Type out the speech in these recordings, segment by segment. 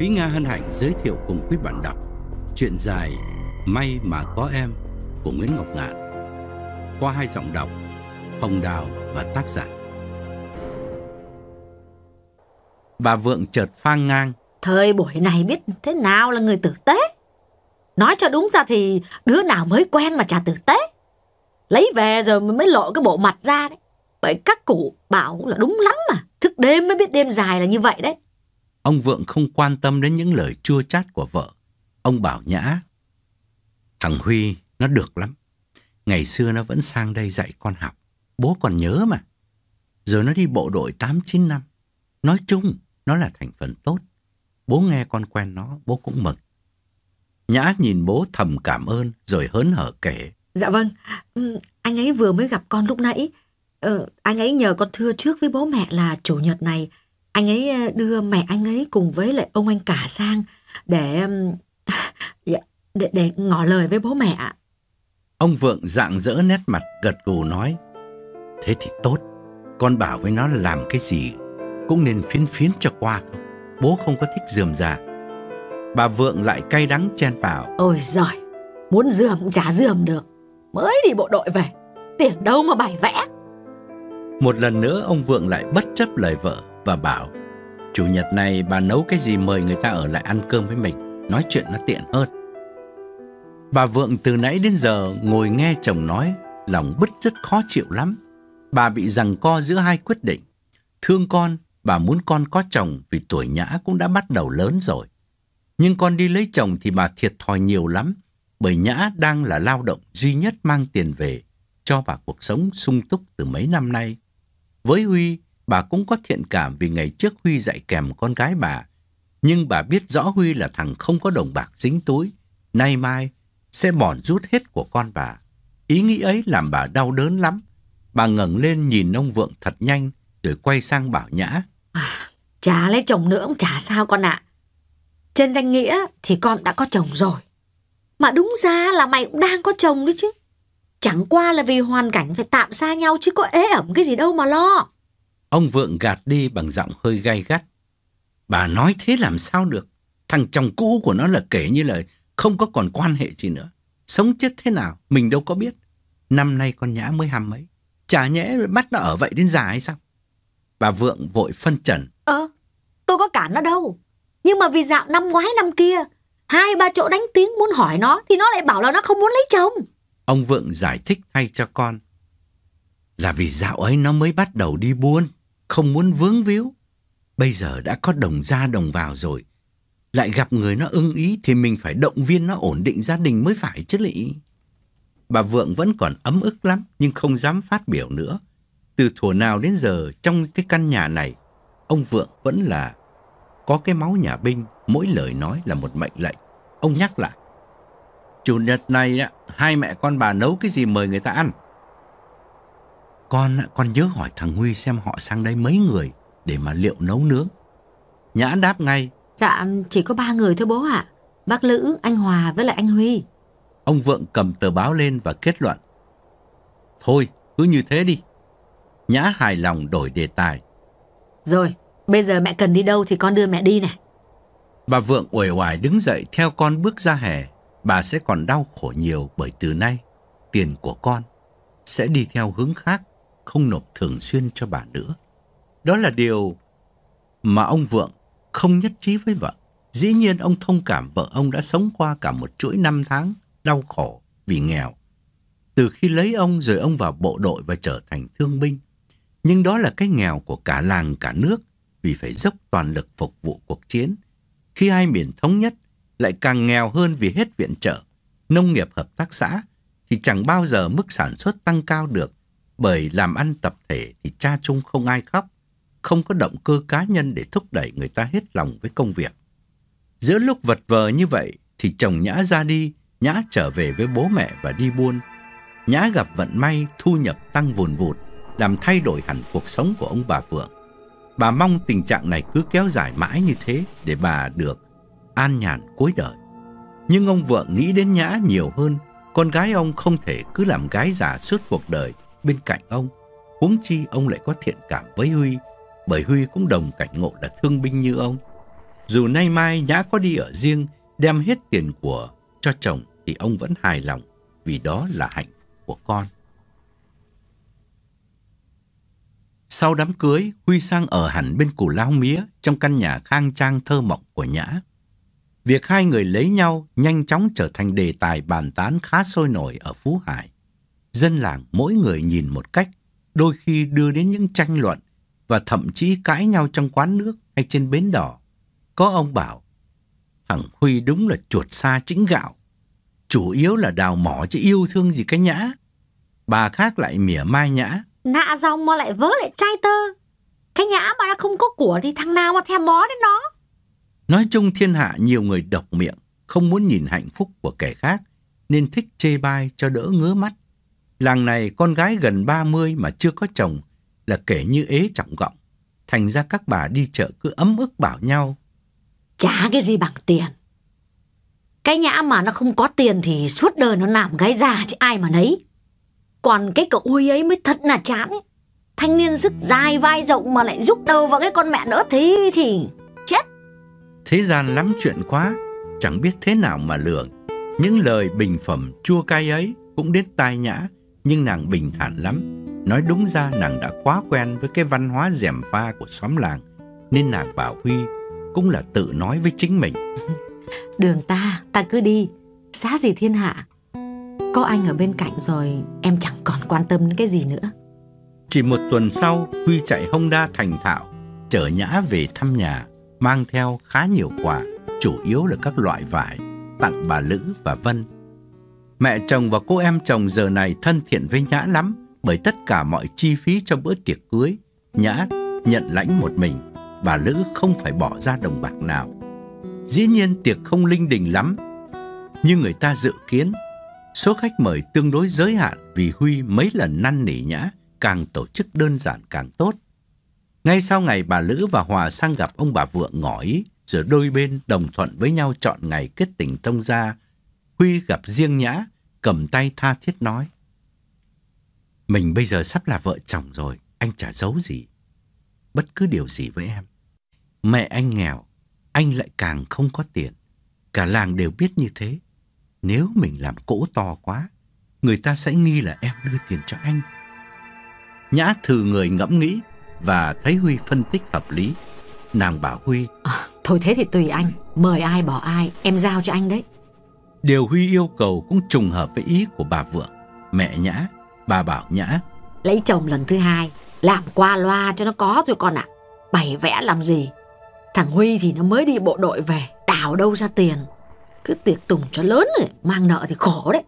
Thúy Nga hân hạnh giới thiệu cùng quý bạn đọc chuyện dài May mà có em của Nguyễn Ngọc Ngạn qua hai giọng đọc Hồng Đào và tác giả. Bà Vượng chợt phang ngang. Thời buổi này biết thế nào là người tử tế. Nói cho đúng ra thì đứa nào mới quen mà chả tử tế. Lấy về rồi mới lộ cái bộ mặt ra đấy. Bởi các cụ bảo là đúng lắm mà. Thức đêm mới biết đêm dài là như vậy đấy. Ông Vượng không quan tâm đến những lời chua chát của vợ. Ông bảo Nhã, thằng Huy nó được lắm. Ngày xưa nó vẫn sang đây dạy con học. Bố còn nhớ mà. Giờ nó đi bộ đội 8-9 năm. Nói chung, nó là thành phần tốt. Bố nghe con quen nó, bố cũng mừng. Nhã nhìn bố thầm cảm ơn rồi hớn hở kể. Dạ vâng, ừ, anh ấy vừa mới gặp con lúc nãy. Ờ, anh ấy nhờ con thưa trước với bố mẹ là chủ nhật này anh ấy ờ, đưa mẹ anh ấy cùng với lại ông anh cả sang để dạ, để để ngỏ lời với bố mẹ. Ông Vượng dạng dỡ nét mặt gật gù nói: "Thế thì tốt, con bảo với nó là làm cái gì cũng nên phiến phiến cho qua thôi. Bố không có thích dườm già." Bà Vượng lại cay đắng chen vào: "Ôi giời, muốn dườm cũng chả dườm được. Mới đi bộ đội về, tiền đâu mà bày vẽ." Một lần nữa ông Vượng lại bất chấp lời vợ và bảo Chủ nhật này bà nấu cái gì mời người ta ở lại ăn cơm với mình? Nói chuyện nó tiện hơn. Bà Vượng từ nãy đến giờ ngồi nghe chồng nói Lòng bứt rất khó chịu lắm. Bà bị rằng co giữa hai quyết định. Thương con, bà muốn con có chồng Vì tuổi nhã cũng đã bắt đầu lớn rồi. Nhưng con đi lấy chồng thì bà thiệt thòi nhiều lắm Bởi nhã đang là lao động duy nhất mang tiền về Cho bà cuộc sống sung túc từ mấy năm nay. Với Huy bà cũng có thiện cảm vì ngày trước Huy dạy kèm con gái bà. Nhưng bà biết rõ Huy là thằng không có đồng bạc dính túi, nay mai sẽ bòn rút hết của con bà. Ý nghĩ ấy làm bà đau đớn lắm. Bà ngẩng lên nhìn ông Vượng thật nhanh, rồi quay sang bảo Nhã. À, chả lấy chồng nữa cũng chả sao con ạ. Trên danh nghĩa thì con đã có chồng rồi. Mà đúng ra là mày cũng đang có chồng đấy chứ. Chẳng qua là vì hoàn cảnh phải tạm xa nhau chứ có ế ẩm cái gì đâu mà lo. Ông Vượng gạt đi bằng giọng hơi gay gắt. Bà nói thế làm sao được? Thằng chồng cũ của nó là kể như là không có còn quan hệ gì nữa. Sống chết thế nào, mình đâu có biết. Năm nay con nhã mới hăm mấy. Chả nhẽ bắt nó ở vậy đến già hay sao? Bà Vượng vội phân trần. Ờ, tôi có cản nó đâu. Nhưng mà vì dạo năm ngoái năm kia, hai ba chỗ đánh tiếng muốn hỏi nó thì nó lại bảo là nó không muốn lấy chồng. Ông Vượng giải thích thay cho con. Là vì dạo ấy nó mới bắt đầu đi buôn không muốn vướng víu. Bây giờ đã có đồng ra đồng vào rồi. Lại gặp người nó ưng ý thì mình phải động viên nó ổn định gia đình mới phải chứ lị. Bà Vượng vẫn còn ấm ức lắm nhưng không dám phát biểu nữa. Từ thuở nào đến giờ trong cái căn nhà này, ông Vượng vẫn là có cái máu nhà binh, mỗi lời nói là một mệnh lệnh. Ông nhắc lại. Chủ nhật này hai mẹ con bà nấu cái gì mời người ta ăn? Con, con nhớ hỏi thằng Huy xem họ sang đây mấy người để mà liệu nấu nướng. Nhã đáp ngay. Dạ, chỉ có ba người thôi bố ạ. Bác Lữ, anh Hòa với lại anh Huy. Ông Vượng cầm tờ báo lên và kết luận. Thôi, cứ như thế đi. Nhã hài lòng đổi đề tài. Rồi, bây giờ mẹ cần đi đâu thì con đưa mẹ đi này. Bà Vượng uể oải đứng dậy theo con bước ra hè. Bà sẽ còn đau khổ nhiều bởi từ nay tiền của con sẽ đi theo hướng khác không nộp thường xuyên cho bà nữa. Đó là điều mà ông Vượng không nhất trí với vợ. Dĩ nhiên ông thông cảm vợ ông đã sống qua cả một chuỗi năm tháng đau khổ vì nghèo. Từ khi lấy ông rồi ông vào bộ đội và trở thành thương binh. Nhưng đó là cái nghèo của cả làng cả nước vì phải dốc toàn lực phục vụ cuộc chiến. Khi hai miền thống nhất lại càng nghèo hơn vì hết viện trợ, nông nghiệp hợp tác xã thì chẳng bao giờ mức sản xuất tăng cao được bởi làm ăn tập thể thì cha chung không ai khóc, không có động cơ cá nhân để thúc đẩy người ta hết lòng với công việc. Giữa lúc vật vờ như vậy thì chồng Nhã ra đi, Nhã trở về với bố mẹ và đi buôn. Nhã gặp vận may thu nhập tăng vùn vụt, làm thay đổi hẳn cuộc sống của ông bà Phượng. Bà mong tình trạng này cứ kéo dài mãi như thế để bà được an nhàn cuối đời. Nhưng ông Vượng nghĩ đến Nhã nhiều hơn, con gái ông không thể cứ làm gái già suốt cuộc đời bên cạnh ông. Huống chi ông lại có thiện cảm với Huy, bởi Huy cũng đồng cảnh ngộ là thương binh như ông. Dù nay mai Nhã có đi ở riêng, đem hết tiền của cho chồng thì ông vẫn hài lòng vì đó là hạnh phúc của con. Sau đám cưới, Huy sang ở hẳn bên củ lao mía trong căn nhà khang trang thơ mộng của Nhã. Việc hai người lấy nhau nhanh chóng trở thành đề tài bàn tán khá sôi nổi ở Phú Hải. Dân làng mỗi người nhìn một cách, đôi khi đưa đến những tranh luận và thậm chí cãi nhau trong quán nước hay trên bến đỏ. Có ông bảo, thằng Huy đúng là chuột xa chính gạo. Chủ yếu là đào mỏ chứ yêu thương gì cái nhã. Bà khác lại mỉa mai nhã. Nạ dòng mà lại vớ lại trai tơ. Cái nhã mà nó không có của thì thằng nào mà thèm bó đến nó. Nói chung thiên hạ nhiều người độc miệng, không muốn nhìn hạnh phúc của kẻ khác, nên thích chê bai cho đỡ ngứa mắt. Làng này con gái gần 30 mà chưa có chồng là kể như ế trọng gọng. Thành ra các bà đi chợ cứ ấm ức bảo nhau. Chả cái gì bằng tiền. Cái nhã mà nó không có tiền thì suốt đời nó làm gái già chứ ai mà nấy. Còn cái cậu Huy ấy mới thật là chán ấy. Thanh niên sức dài vai rộng mà lại rút đầu vào cái con mẹ nữa thì thì chết. Thế gian lắm chuyện quá, chẳng biết thế nào mà lường. Những lời bình phẩm chua cay ấy cũng đến tai nhã, nhưng nàng bình thản lắm. Nói đúng ra nàng đã quá quen với cái văn hóa dèm pha của xóm làng, nên nàng bảo Huy cũng là tự nói với chính mình. Đường ta, ta cứ đi, xá gì thiên hạ. Có anh ở bên cạnh rồi, em chẳng còn quan tâm đến cái gì nữa. Chỉ một tuần sau, Huy chạy Honda thành thạo, chở Nhã về thăm nhà, mang theo khá nhiều quà, chủ yếu là các loại vải, tặng bà Lữ và Vân. Mẹ chồng và cô em chồng giờ này thân thiện với Nhã lắm, bởi tất cả mọi chi phí cho bữa tiệc cưới, Nhã nhận lãnh một mình, bà Lữ không phải bỏ ra đồng bạc nào. Dĩ nhiên tiệc không linh đình lắm, nhưng người ta dự kiến số khách mời tương đối giới hạn vì Huy mấy lần năn nỉ Nhã càng tổ chức đơn giản càng tốt. Ngay sau ngày bà Lữ và Hòa sang gặp ông bà Vượng ngỏ ý, rồi đôi bên đồng thuận với nhau chọn ngày kết tình thông gia, Huy gặp riêng Nhã, cầm tay tha thiết nói. Mình bây giờ sắp là vợ chồng rồi, anh chả giấu gì. Bất cứ điều gì với em. Mẹ anh nghèo, anh lại càng không có tiền. Cả làng đều biết như thế. Nếu mình làm cỗ to quá, người ta sẽ nghi là em đưa tiền cho anh. Nhã thử người ngẫm nghĩ và thấy Huy phân tích hợp lý. Nàng bảo Huy à, Thôi thế thì tùy anh Mời ai bỏ ai Em giao cho anh đấy Điều Huy yêu cầu cũng trùng hợp với ý của bà Vượng Mẹ Nhã Bà bảo Nhã Lấy chồng lần thứ hai Làm qua loa cho nó có thôi con ạ à. Bày vẽ làm gì Thằng Huy thì nó mới đi bộ đội về Đào đâu ra tiền Cứ tiệc tùng cho lớn rồi Mang nợ thì khổ đấy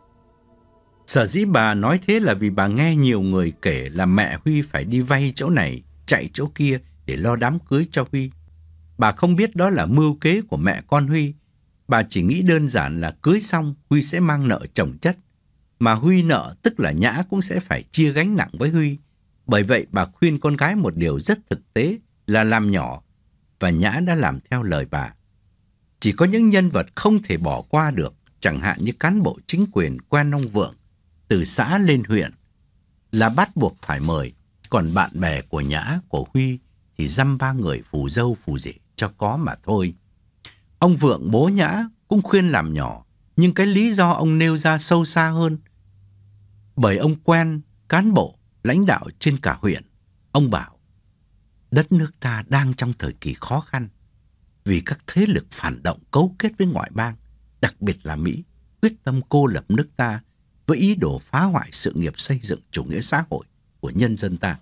Sở dĩ bà nói thế là vì bà nghe nhiều người kể là mẹ Huy phải đi vay chỗ này, chạy chỗ kia để lo đám cưới cho Huy. Bà không biết đó là mưu kế của mẹ con Huy. Bà chỉ nghĩ đơn giản là cưới xong Huy sẽ mang nợ chồng chất. Mà Huy nợ tức là Nhã cũng sẽ phải chia gánh nặng với Huy. Bởi vậy bà khuyên con gái một điều rất thực tế là làm nhỏ và Nhã đã làm theo lời bà. Chỉ có những nhân vật không thể bỏ qua được, chẳng hạn như cán bộ chính quyền quen ông Vượng, từ xã lên huyện, là bắt buộc phải mời, còn bạn bè của Nhã, của Huy thì dăm ba người phù dâu phù rể cho có mà thôi. Ông Vượng bố Nhã cũng khuyên làm nhỏ, nhưng cái lý do ông nêu ra sâu xa hơn. Bởi ông quen cán bộ, lãnh đạo trên cả huyện. Ông bảo, đất nước ta đang trong thời kỳ khó khăn vì các thế lực phản động cấu kết với ngoại bang, đặc biệt là Mỹ, quyết tâm cô lập nước ta với ý đồ phá hoại sự nghiệp xây dựng chủ nghĩa xã hội của nhân dân ta.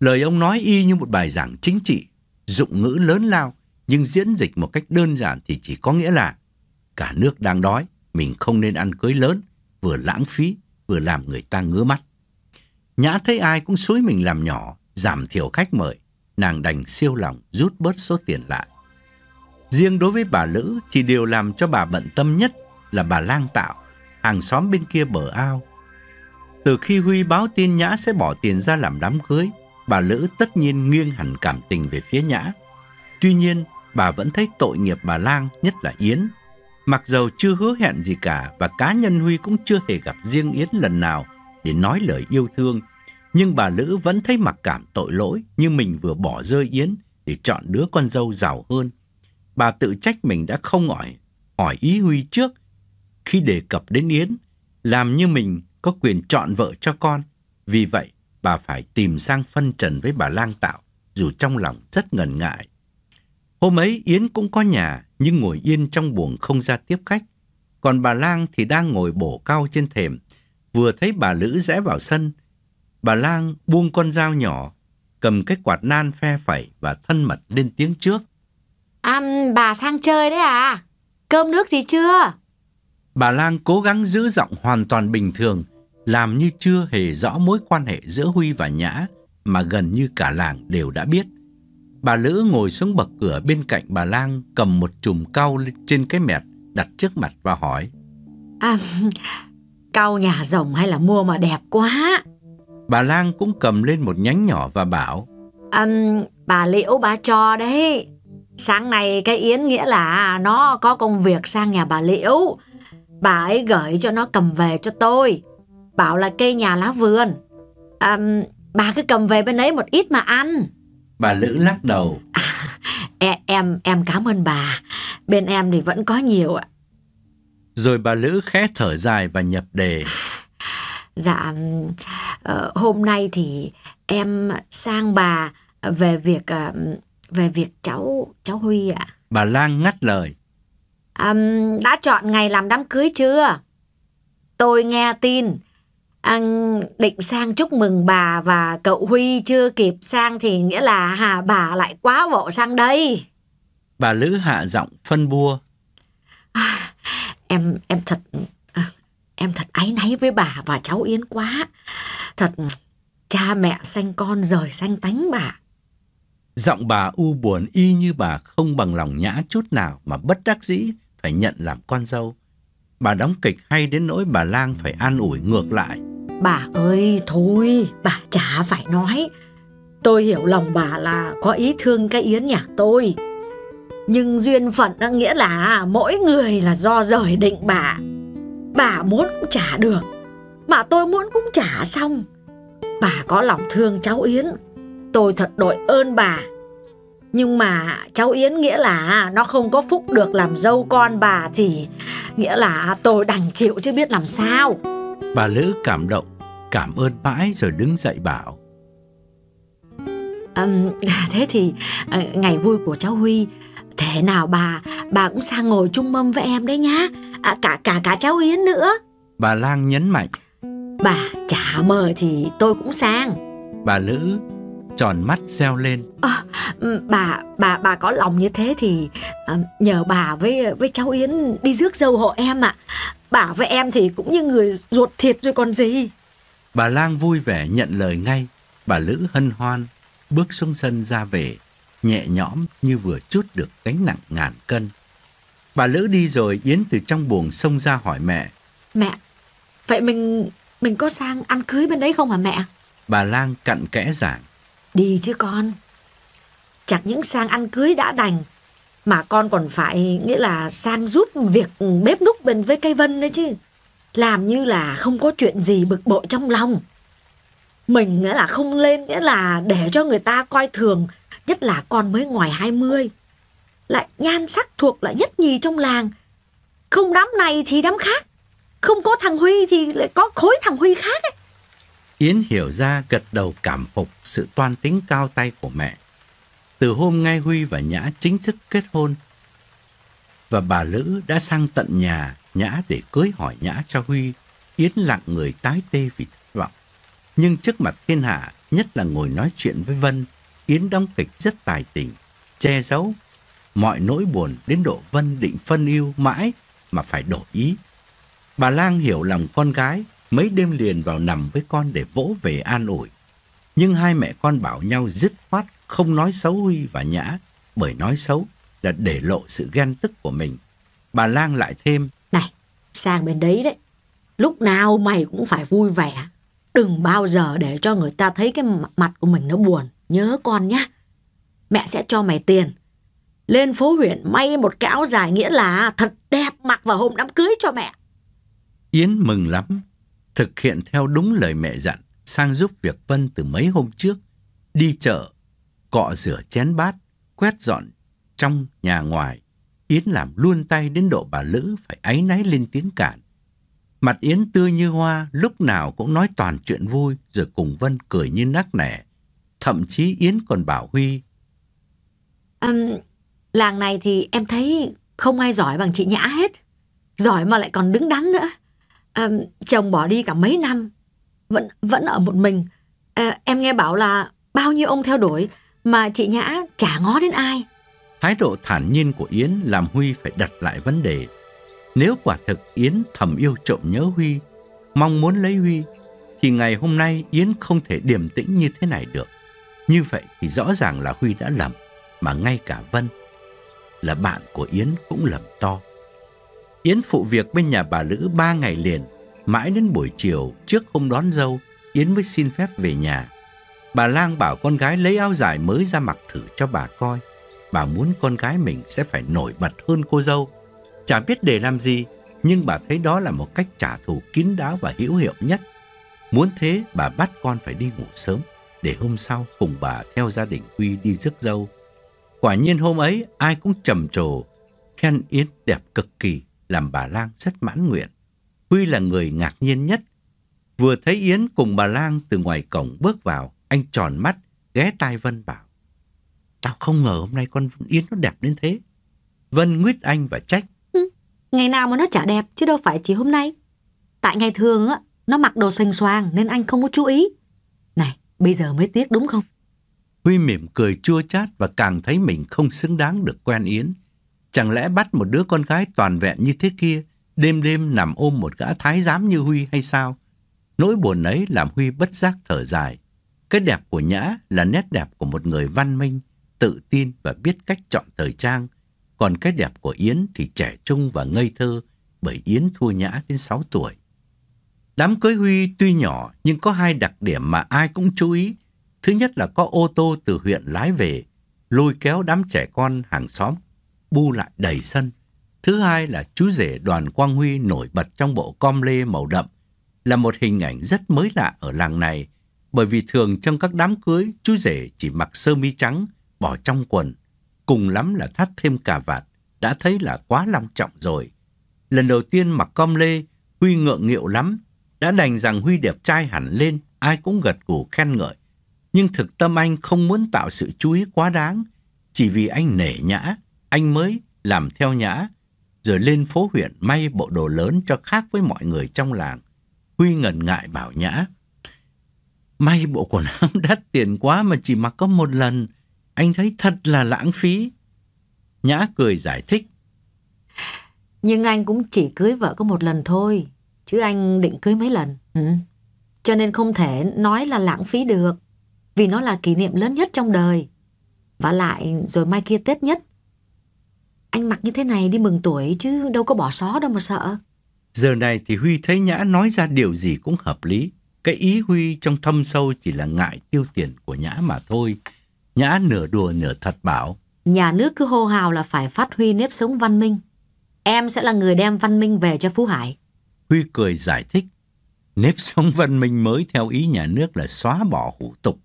Lời ông nói y như một bài giảng chính trị, dụng ngữ lớn lao, nhưng diễn dịch một cách đơn giản thì chỉ có nghĩa là cả nước đang đói, mình không nên ăn cưới lớn, vừa lãng phí, vừa làm người ta ngứa mắt. Nhã thấy ai cũng xúi mình làm nhỏ, giảm thiểu khách mời, nàng đành siêu lòng rút bớt số tiền lại. Riêng đối với bà Lữ thì điều làm cho bà bận tâm nhất là bà lang tạo, hàng xóm bên kia bờ ao. Từ khi Huy báo tin Nhã sẽ bỏ tiền ra làm đám cưới, bà Lữ tất nhiên nghiêng hẳn cảm tình về phía Nhã. Tuy nhiên, bà vẫn thấy tội nghiệp bà Lang, nhất là Yến. Mặc dầu chưa hứa hẹn gì cả và cá nhân Huy cũng chưa hề gặp riêng Yến lần nào để nói lời yêu thương, nhưng bà Lữ vẫn thấy mặc cảm tội lỗi như mình vừa bỏ rơi Yến để chọn đứa con dâu giàu hơn. bà tự trách mình đã không hỏi, hỏi ý Huy trước khi đề cập đến Yến, làm như mình có quyền chọn vợ cho con. Vì vậy, bà phải tìm sang phân trần với bà lang tạo, dù trong lòng rất ngần ngại. Hôm ấy Yến cũng có nhà, nhưng ngồi yên trong buồng không ra tiếp khách. Còn bà lang thì đang ngồi bổ cao trên thềm, vừa thấy bà Lữ rẽ vào sân. Bà lang buông con dao nhỏ, cầm cái quạt nan phe phẩy và thân mật lên tiếng trước. À, bà sang chơi đấy à? Cơm nước gì chưa? Bà lang cố gắng giữ giọng hoàn toàn bình thường, làm như chưa hề rõ mối quan hệ giữa Huy và Nhã mà gần như cả làng đều đã biết. Bà Lữ ngồi xuống bậc cửa bên cạnh bà Lang cầm một chùm cau trên cái mẹt đặt trước mặt và hỏi. À, cau nhà rồng hay là mua mà đẹp quá? Bà Lang cũng cầm lên một nhánh nhỏ và bảo. À, bà Liễu bà cho đấy. Sáng nay cái Yến nghĩa là nó có công việc sang nhà bà Liễu. Bà ấy gửi cho nó cầm về cho tôi. Bảo là cây nhà lá vườn. À, bà cứ cầm về bên ấy một ít mà ăn. Bà Lữ lắc đầu. À, em em cảm ơn bà. Bên em thì vẫn có nhiều ạ. Rồi bà Lữ khẽ thở dài và nhập đề. Dạ, uh, hôm nay thì em sang bà về việc uh, về việc cháu cháu Huy ạ. Bà Lang ngắt lời. Um, đã chọn ngày làm đám cưới chưa? Tôi nghe tin anh định sang chúc mừng bà và cậu Huy chưa kịp sang thì nghĩa là hà bà lại quá vội sang đây. Bà Lữ hạ giọng phân bua. À, em em thật à, em thật áy náy với bà và cháu Yến quá. Thật cha mẹ sanh con rời sanh tánh bà. Giọng bà u buồn y như bà không bằng lòng nhã chút nào mà bất đắc dĩ phải nhận làm con dâu. Bà đóng kịch hay đến nỗi bà lang phải an ủi ngược lại. Bà ơi, thôi, bà chả phải nói. Tôi hiểu lòng bà là có ý thương cái Yến nhà tôi. Nhưng duyên phận đã nghĩa là mỗi người là do rời định bà. Bà muốn cũng trả được, mà tôi muốn cũng trả xong. Bà có lòng thương cháu Yến, tôi thật đội ơn bà. Nhưng mà cháu Yến nghĩa là nó không có phúc được làm dâu con bà thì nghĩa là tôi đành chịu chứ biết làm sao. Bà Lữ cảm động, cảm ơn mãi rồi đứng dậy bảo. Um, thế thì uh, ngày vui của cháu Huy Thế nào bà, bà cũng sang ngồi chung mâm với em đấy nhá. À, Cả cả cả cháu Yến nữa. Bà Lang nhấn mạnh. Bà trả mời thì tôi cũng sang. Bà Lữ tròn mắt reo lên. À, Bà bà bà có lòng như thế thì à, nhờ bà với với cháu Yến đi rước dâu hộ em ạ Bà với em thì cũng như người ruột thịt rồi còn gì. Bà Lang vui vẻ nhận lời ngay. Bà Lữ hân hoan Bước xuống sân ra về Nhẹ nhõm như vừa chút được gánh nặng ngàn cân. Bà Lữ đi rồi Yến từ trong buồng xông ra hỏi mẹ. Mẹ Vậy mình mình có sang ăn cưới bên đấy không hả mẹ? Bà Lang cặn kẽ giảng. Đi chứ con. Chẳng những sang ăn cưới đã đành mà con còn phải, Nghĩa là sang giúp việc bếp núc bên, với cây vân đấy chứ. Làm như là không có chuyện gì bực bội trong lòng. Mình, nghĩa là không lên, Nghĩa là để cho người ta coi thường, Nhất là con mới ngoài 20 Lại nhan sắc thuộc lại nhất nhì trong làng. Không đám này thì đám khác. Không có thằng Huy thì lại có khối thằng Huy khác ấy. Yến hiểu ra gật đầu cảm phục sự toan tính cao tay của mẹ. Từ hôm ngay Huy và Nhã chính thức kết hôn, và bà Lữ đã sang tận nhà Nhã để cưới hỏi Nhã cho Huy, Yến lặng người tái tê vì thất vọng. Nhưng trước mặt thiên hạ, nhất là ngồi nói chuyện với Vân, Yến đóng kịch rất tài tình, che giấu mọi nỗi buồn đến độ Vân định phân yêu mãi mà phải đổi ý. Bà Lang hiểu lòng con gái, mấy đêm liền vào nằm với con để vỗ về an ủi. Nhưng hai mẹ con bảo nhau dứt khoát không nói xấu Huy và Nhã, bởi nói xấu là để lộ sự ghen tức của mình. Bà Lang lại thêm. Này, sang bên đấy đấy, lúc nào mày cũng phải vui vẻ. Đừng bao giờ để cho người ta thấy cái mặt của mình nó buồn. Nhớ con nhá. Mẹ sẽ cho mày tiền. Lên phố huyện may một cái áo dài nghĩa là thật đẹp mặc vào hôm đám cưới cho mẹ. Yến mừng lắm, thực hiện theo đúng lời mẹ dặn, sang giúp việc Vân từ mấy hôm trước, đi chợ, cọ rửa chén bát, quét dọn trong nhà ngoài, Yến làm luôn tay đến độ bà Lữ phải áy náy lên tiếng cản. Mặt Yến tươi như hoa, lúc nào cũng nói toàn chuyện vui, rồi cùng Vân cười như nắc nẻ. Thậm chí Yến còn bảo Huy. Um, làng này thì em thấy không ai giỏi bằng chị Nhã hết. Giỏi mà lại còn đứng đắn nữa. Um, chồng bỏ đi cả mấy năm, vẫn vẫn ở một mình. À, em nghe bảo là bao nhiêu ông theo đuổi mà chị Nhã chả ngó đến ai. Thái độ thản nhiên của Yến làm Huy phải đặt lại vấn đề. Nếu quả thực Yến thầm yêu trộm nhớ Huy, mong muốn lấy Huy, thì ngày hôm nay Yến không thể điềm tĩnh như thế này được. Như vậy thì rõ ràng là Huy đã lầm, mà ngay cả Vân là bạn của Yến cũng lầm to. Yến phụ việc bên nhà bà Lữ ba ngày liền, mãi đến buổi chiều trước hôm đón dâu, Yến mới xin phép về nhà. Bà Lang bảo con gái lấy áo dài mới ra mặc thử cho bà coi. Bà muốn con gái mình sẽ phải nổi bật hơn cô dâu. Chả biết để làm gì, nhưng bà thấy đó là một cách trả thù kín đáo và hữu hiệu nhất. Muốn thế, bà bắt con phải đi ngủ sớm, để hôm sau cùng bà theo gia đình Huy đi rước dâu. Quả nhiên hôm ấy, ai cũng trầm trồ, khen Yến đẹp cực kỳ, làm bà Lang rất mãn nguyện. Huy là người ngạc nhiên nhất. Vừa thấy Yến cùng bà Lang từ ngoài cổng bước vào, anh tròn mắt, ghé tai Vân bảo. Tao không ngờ hôm nay con Yến nó đẹp đến thế. Vân nguyết anh và trách. Ừ, ngày nào mà nó chả đẹp chứ đâu phải chỉ hôm nay. Tại ngày thường á, nó mặc đồ xoành xoàng nên anh không có chú ý. Này, bây giờ mới tiếc đúng không? Huy mỉm cười chua chát và càng thấy mình không xứng đáng được quen Yến. Chẳng lẽ bắt một đứa con gái toàn vẹn như thế kia, đêm đêm nằm ôm một gã thái giám như Huy hay sao? Nỗi buồn ấy làm Huy bất giác thở dài. Cái đẹp của Nhã là nét đẹp của một người văn minh, tự tin và biết cách chọn thời trang. Còn cái đẹp của Yến thì trẻ trung và ngây thơ, bởi Yến thua Nhã đến 6 tuổi. Đám cưới Huy tuy nhỏ nhưng có hai đặc điểm mà ai cũng chú ý. Thứ nhất là có ô tô từ huyện lái về, lôi kéo đám trẻ con hàng xóm, bu lại đầy sân. Thứ hai là chú rể đoàn Quang Huy nổi bật trong bộ com lê màu đậm, là một hình ảnh rất mới lạ ở làng này, bởi vì thường trong các đám cưới, chú rể chỉ mặc sơ mi trắng, bỏ trong quần, cùng lắm là thắt thêm cà vạt, đã thấy là quá long trọng rồi. Lần đầu tiên mặc com lê, Huy ngượng nghịu lắm, đã đành rằng Huy đẹp trai hẳn lên, ai cũng gật gù khen ngợi. Nhưng thực tâm anh không muốn tạo sự chú ý quá đáng, chỉ vì anh nể nhã, anh mới làm theo nhã, rồi lên phố huyện may bộ đồ lớn cho khác với mọi người trong làng. Huy ngần ngại bảo nhã. May bộ quần áo đắt tiền quá mà chỉ mặc có một lần, anh thấy thật là lãng phí. Nhã cười giải thích. Nhưng anh cũng chỉ cưới vợ có một lần thôi, chứ anh định cưới mấy lần. Ừ. Cho nên không thể nói là lãng phí được, vì nó là kỷ niệm lớn nhất trong đời. Và lại rồi mai kia Tết nhất. Anh mặc như thế này đi mừng tuổi chứ đâu có bỏ xó đâu mà sợ. Giờ này thì Huy thấy Nhã nói ra điều gì cũng hợp lý. Cái ý Huy trong thâm sâu chỉ là ngại tiêu tiền của Nhã mà thôi. Nhã nửa đùa nửa thật bảo. Nhà nước cứ hô hào là phải phát huy nếp sống văn minh. Em sẽ là người đem văn minh về cho Phú Hải. Huy cười giải thích. Nếp sống văn minh mới theo ý nhà nước là xóa bỏ hủ tục,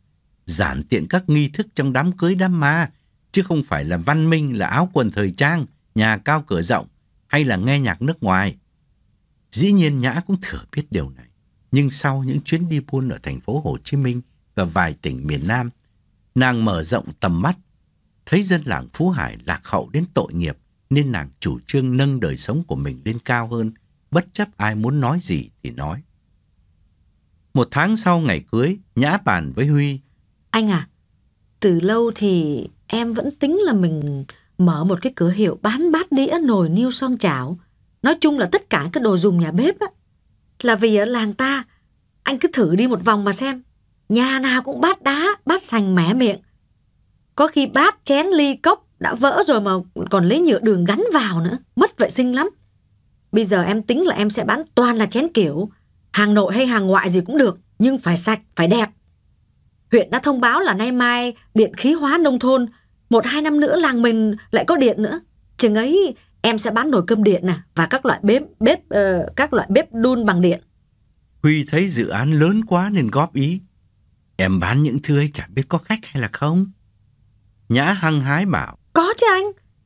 giản tiện các nghi thức trong đám cưới đám ma, chứ không phải là văn minh là áo quần thời trang, nhà cao cửa rộng hay là nghe nhạc nước ngoài. Dĩ nhiên Nhã cũng thừa biết điều này, nhưng sau những chuyến đi buôn ở thành phố Hồ Chí Minh và vài tỉnh miền Nam, nàng mở rộng tầm mắt, thấy dân làng Phú Hải lạc hậu đến tội nghiệp nên nàng chủ trương nâng đời sống của mình lên cao hơn, bất chấp ai muốn nói gì thì nói. Một tháng sau ngày cưới, Nhã bàn với Huy. Anh à, từ lâu thì em vẫn tính là mình mở một cái cửa hiệu bán bát đĩa nồi niêu son chảo. Nói chung là tất cả các đồ dùng nhà bếp á. Là vì ở làng ta, anh cứ thử đi một vòng mà xem. Nhà nào cũng bát đá, bát sành mẻ miệng. Có khi bát, chén, ly, cốc đã vỡ rồi mà còn lấy nhựa đường gắn vào nữa. Mất vệ sinh lắm. Bây giờ em tính là em sẽ bán toàn là chén kiểu. Hàng nội hay hàng ngoại gì cũng được. Nhưng phải sạch, phải đẹp. Huyện đã thông báo là nay mai điện khí hóa nông thôn. Một hai năm nữa làng mình lại có điện nữa. Chừng ấy em sẽ bán nồi cơm điện nè và các loại bếp bếp uh, các loại bếp đun bằng điện. Huy thấy dự án lớn quá nên góp ý. Em bán những thứ ấy chả biết có khách hay là không. Nhã hăng hái bảo. Có chứ anh.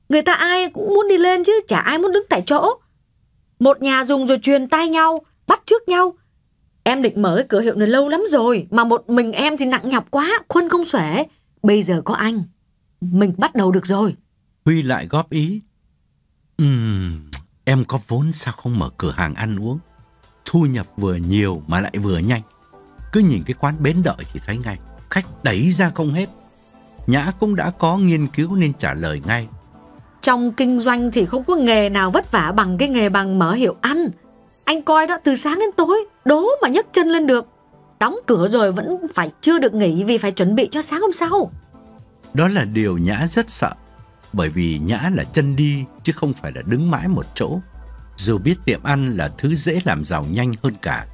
Người ta ai cũng muốn đi lên chứ, chả ai muốn đứng tại chỗ. Một nhà dùng rồi truyền tay nhau, bắt trước nhau. Em định mở cái cửa hiệu này lâu lắm rồi, mà một mình em thì nặng nhọc quá, khuân không xuể. Bây giờ có anh, mình bắt đầu được rồi. Huy lại góp ý. Ừm, em có vốn sao không mở cửa hàng ăn uống? Thu nhập vừa nhiều mà lại vừa nhanh. Cứ nhìn cái quán bến đợi thì thấy ngay, khách đẩy ra không hết. Nhã cũng đã có nghiên cứu nên trả lời ngay. Trong kinh doanh thì không có nghề nào vất vả bằng cái nghề bằng mở hiệu ăn. Anh coi đó từ sáng đến tối, đố mà nhấc chân lên được. Đóng cửa rồi vẫn phải chưa được nghỉ vì phải chuẩn bị cho sáng hôm sau. Đó là điều Nhã rất sợ, bởi vì Nhã là chân đi chứ không phải là đứng mãi một chỗ. Dù biết tiệm ăn là thứ dễ làm giàu nhanh hơn cả.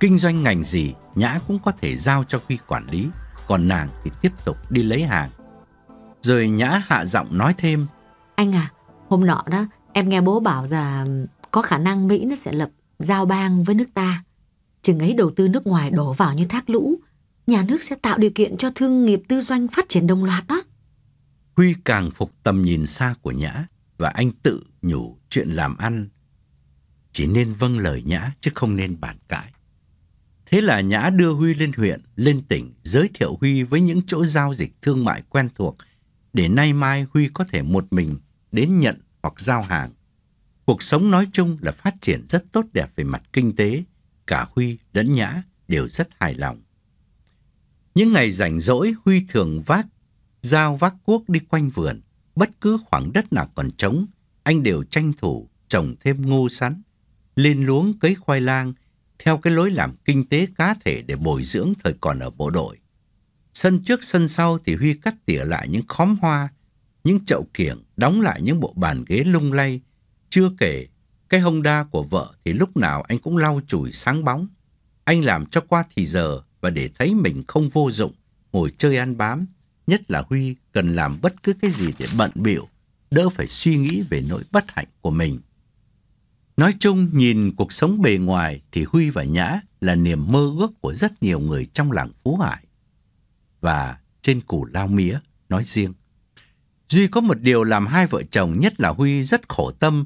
Kinh doanh ngành gì, Nhã cũng có thể giao cho Huy quản lý, còn nàng thì tiếp tục đi lấy hàng. Rồi Nhã hạ giọng nói thêm. Anh à, hôm nọ đó em nghe bố bảo là có khả năng Mỹ nó sẽ lập giao bang với nước ta. Chừng ấy đầu tư nước ngoài đổ vào như thác lũ, nhà nước sẽ tạo điều kiện cho thương nghiệp tư doanh phát triển đồng loạt đó. Huy càng phục tầm nhìn xa của Nhã và anh tự nhủ chuyện làm ăn. Chỉ nên vâng lời Nhã chứ không nên bàn cãi. Thế là Nhã đưa Huy lên huyện, lên tỉnh, giới thiệu Huy với những chỗ giao dịch thương mại quen thuộc để nay mai Huy có thể một mình đến nhận hoặc giao hàng. Cuộc sống nói chung là phát triển rất tốt đẹp về mặt kinh tế, cả Huy lẫn Nhã đều rất hài lòng. Những ngày rảnh rỗi Huy thường vác giao vác cuốc đi quanh vườn, bất cứ khoảng đất nào còn trống, anh đều tranh thủ trồng thêm ngô sắn, lên luống cấy khoai lang, theo cái lối làm kinh tế cá thể để bồi dưỡng thời còn ở bộ đội. Sân trước sân sau thì Huy cắt tỉa lại những khóm hoa, những chậu kiểng, đóng lại những bộ bàn ghế lung lay. Chưa kể, cái hông đa của vợ thì lúc nào anh cũng lau chùi sáng bóng. Anh làm cho qua thì giờ và để thấy mình không vô dụng, ngồi chơi ăn bám. Nhất là Huy cần làm bất cứ cái gì để bận biểu, đỡ phải suy nghĩ về nỗi bất hạnh của mình. Nói chung, nhìn cuộc sống bề ngoài thì Huy và Nhã là niềm mơ ước của rất nhiều người trong làng Phú Hải. Và trên củ lao mía, nói riêng. Duy có một điều làm hai vợ chồng nhất là Huy rất khổ tâm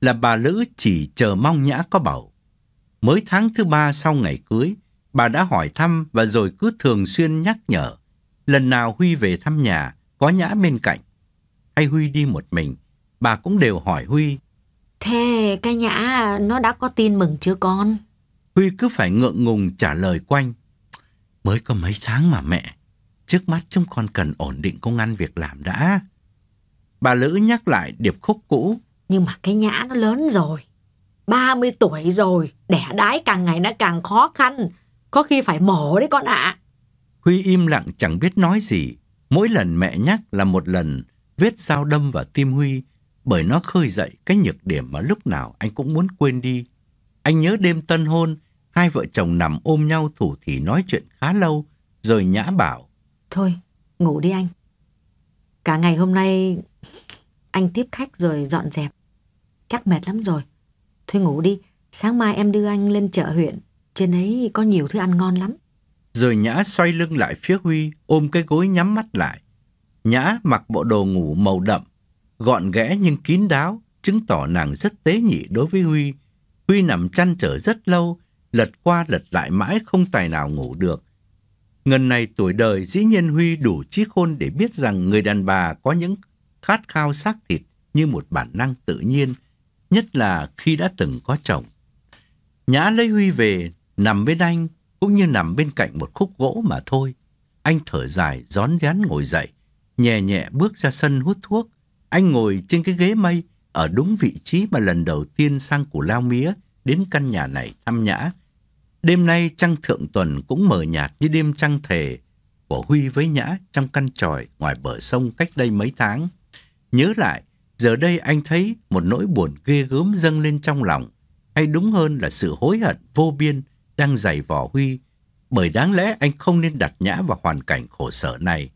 là bà Lữ chỉ chờ mong Nhã có bầu. Mới tháng thứ ba sau ngày cưới, bà đã hỏi thăm và rồi cứ thường xuyên nhắc nhở. Lần nào Huy về thăm nhà, có Nhã bên cạnh. Hay Huy đi một mình, bà cũng đều hỏi Huy Thế cái nhã nó đã có tin mừng chưa con? Huy cứ phải ngượng ngùng trả lời quanh. Mới có mấy tháng mà mẹ. Trước mắt chúng con cần ổn định công ăn việc làm đã. Bà Lữ nhắc lại điệp khúc cũ. Nhưng mà cái nhã nó lớn rồi. 30 tuổi rồi. Đẻ đái càng ngày nó càng khó khăn. Có khi phải mổ đấy con ạ. Huy im lặng chẳng biết nói gì. Mỗi lần mẹ nhắc là một lần vết dao đâm vào tim Huy bởi nó khơi dậy cái nhược điểm mà lúc nào anh cũng muốn quên đi. Anh nhớ đêm tân hôn, hai vợ chồng nằm ôm nhau thủ thì nói chuyện khá lâu, rồi nhã bảo. Thôi, ngủ đi anh. Cả ngày hôm nay anh tiếp khách rồi dọn dẹp. Chắc mệt lắm rồi. Thôi ngủ đi, sáng mai em đưa anh lên chợ huyện. Trên ấy có nhiều thứ ăn ngon lắm. Rồi Nhã xoay lưng lại phía Huy, ôm cái gối nhắm mắt lại. Nhã mặc bộ đồ ngủ màu đậm, gọn ghẽ nhưng kín đáo, chứng tỏ nàng rất tế nhị đối với Huy. Huy nằm chăn trở rất lâu, lật qua lật lại mãi không tài nào ngủ được. Ngần này tuổi đời dĩ nhiên Huy đủ trí khôn để biết rằng người đàn bà có những khát khao xác thịt như một bản năng tự nhiên, nhất là khi đã từng có chồng. Nhã lấy Huy về, nằm bên anh, cũng như nằm bên cạnh một khúc gỗ mà thôi. Anh thở dài, rón rén ngồi dậy, nhẹ nhẹ bước ra sân hút thuốc, anh ngồi trên cái ghế mây ở đúng vị trí mà lần đầu tiên sang củ lao mía đến căn nhà này thăm nhã. Đêm nay trăng thượng tuần cũng mờ nhạt như đêm trăng thề của Huy với Nhã trong căn tròi ngoài bờ sông cách đây mấy tháng. Nhớ lại, giờ đây anh thấy một nỗi buồn ghê gớm dâng lên trong lòng, hay đúng hơn là sự hối hận vô biên đang giày vò Huy, bởi đáng lẽ anh không nên đặt Nhã vào hoàn cảnh khổ sở này.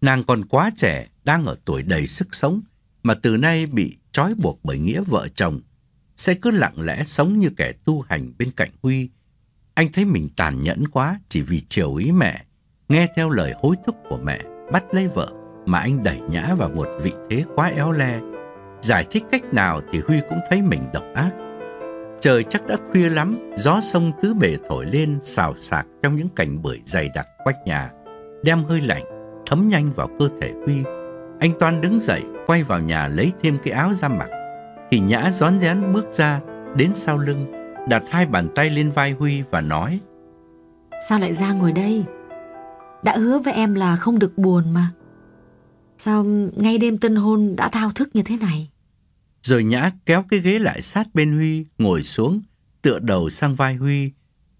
Nàng còn quá trẻ, đang ở tuổi đầy sức sống, mà từ nay bị trói buộc bởi nghĩa vợ chồng, sẽ cứ lặng lẽ sống như kẻ tu hành bên cạnh Huy. Anh thấy mình tàn nhẫn quá chỉ vì chiều ý mẹ, nghe theo lời hối thúc của mẹ, bắt lấy vợ mà anh đẩy nhã vào một vị thế quá éo le. Giải thích cách nào thì Huy cũng thấy mình độc ác. Trời chắc đã khuya lắm, gió sông tứ bể thổi lên xào xạc trong những cành bưởi dày đặc quanh nhà, đem hơi lạnh, thấm nhanh vào cơ thể Huy. Anh Toan đứng dậy, quay vào nhà lấy thêm cái áo ra mặc. Thì Nhã rón rén bước ra, đến sau lưng, đặt hai bàn tay lên vai Huy và nói Sao lại ra ngồi đây? Đã hứa với em là không được buồn mà. Sao ngay đêm tân hôn đã thao thức như thế này? Rồi Nhã kéo cái ghế lại sát bên Huy, ngồi xuống, tựa đầu sang vai Huy.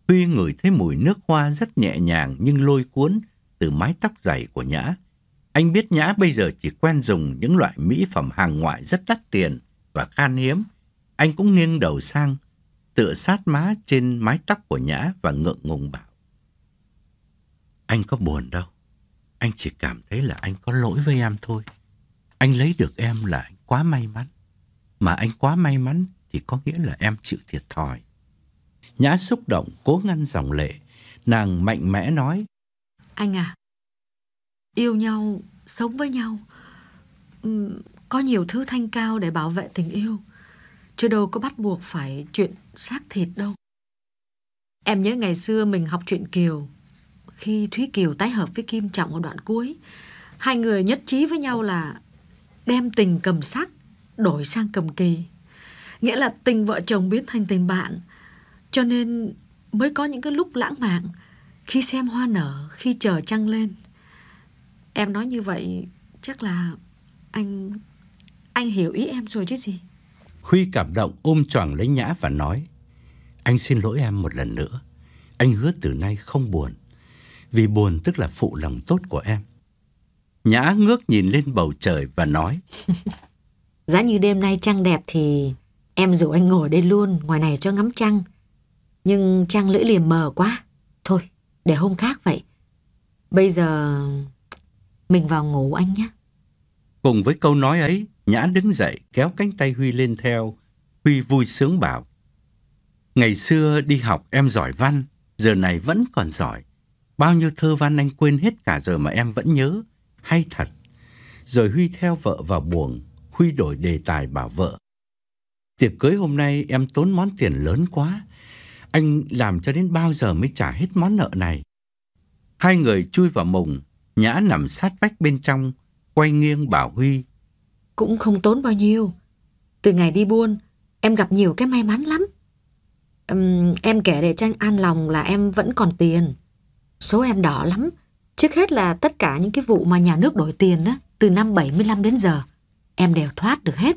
Huy ngửi thấy mùi nước hoa rất nhẹ nhàng nhưng lôi cuốn từ mái tóc dày của Nhã. Anh biết Nhã bây giờ chỉ quen dùng những loại mỹ phẩm hàng ngoại rất đắt tiền và khan hiếm. Anh cũng nghiêng đầu sang, tựa sát má trên mái tóc của Nhã và ngượng ngùng bảo. Anh có buồn đâu. Anh chỉ cảm thấy là anh có lỗi với em thôi. Anh lấy được em là anh quá may mắn. Mà anh quá may mắn thì có nghĩa là em chịu thiệt thòi. Nhã xúc động cố ngăn dòng lệ. Nàng mạnh mẽ nói. Anh à, yêu nhau, sống với nhau. Ừ, có nhiều thứ thanh cao để bảo vệ tình yêu. Chứ đâu có bắt buộc phải chuyện xác thịt đâu. Em nhớ ngày xưa mình học chuyện Kiều khi Thúy Kiều tái hợp với Kim Trọng ở đoạn cuối, hai người nhất trí với nhau là đem tình cầm sắc đổi sang cầm kỳ. Nghĩa là tình vợ chồng biến thành tình bạn. Cho nên mới có những cái lúc lãng mạn khi xem hoa nở, khi chờ trăng lên. Em nói như vậy chắc là anh anh hiểu ý em rồi chứ gì. Huy cảm động ôm choàng lấy Nhã và nói Anh xin lỗi em một lần nữa. Anh hứa từ nay không buồn vì buồn tức là phụ lòng tốt của em. Nhã ngước nhìn lên bầu trời và nói. Giá như đêm nay trăng đẹp thì em rủ anh ngồi đây luôn ngoài này cho ngắm trăng. Nhưng trăng lưỡi liềm mờ quá. Thôi, để hôm khác vậy. Bây giờ mình vào ngủ anh nhé. Cùng với câu nói ấy, Nhã đứng dậy kéo cánh tay Huy lên theo. Huy vui sướng bảo. Ngày xưa đi học em giỏi văn, giờ này vẫn còn giỏi. Bao nhiêu thơ văn anh quên hết cả rồi mà em vẫn nhớ. Hay thật. Rồi Huy theo vợ vào buồng. Huy đổi đề tài bảo vợ. Tiệc cưới hôm nay em tốn món tiền lớn quá. Anh làm cho đến bao giờ mới trả hết món nợ này. Hai người chui vào mùng. Nhã nằm sát vách bên trong. Quay nghiêng bảo Huy. Cũng không tốn bao nhiêu. Từ ngày đi buôn, em gặp nhiều cái may mắn lắm. Uhm, em kể để cho an lòng là em vẫn còn tiền. Số em đỏ lắm. Trước hết là tất cả những cái vụ mà nhà nước đổi tiền á, từ năm 75 đến giờ, em đều thoát được hết.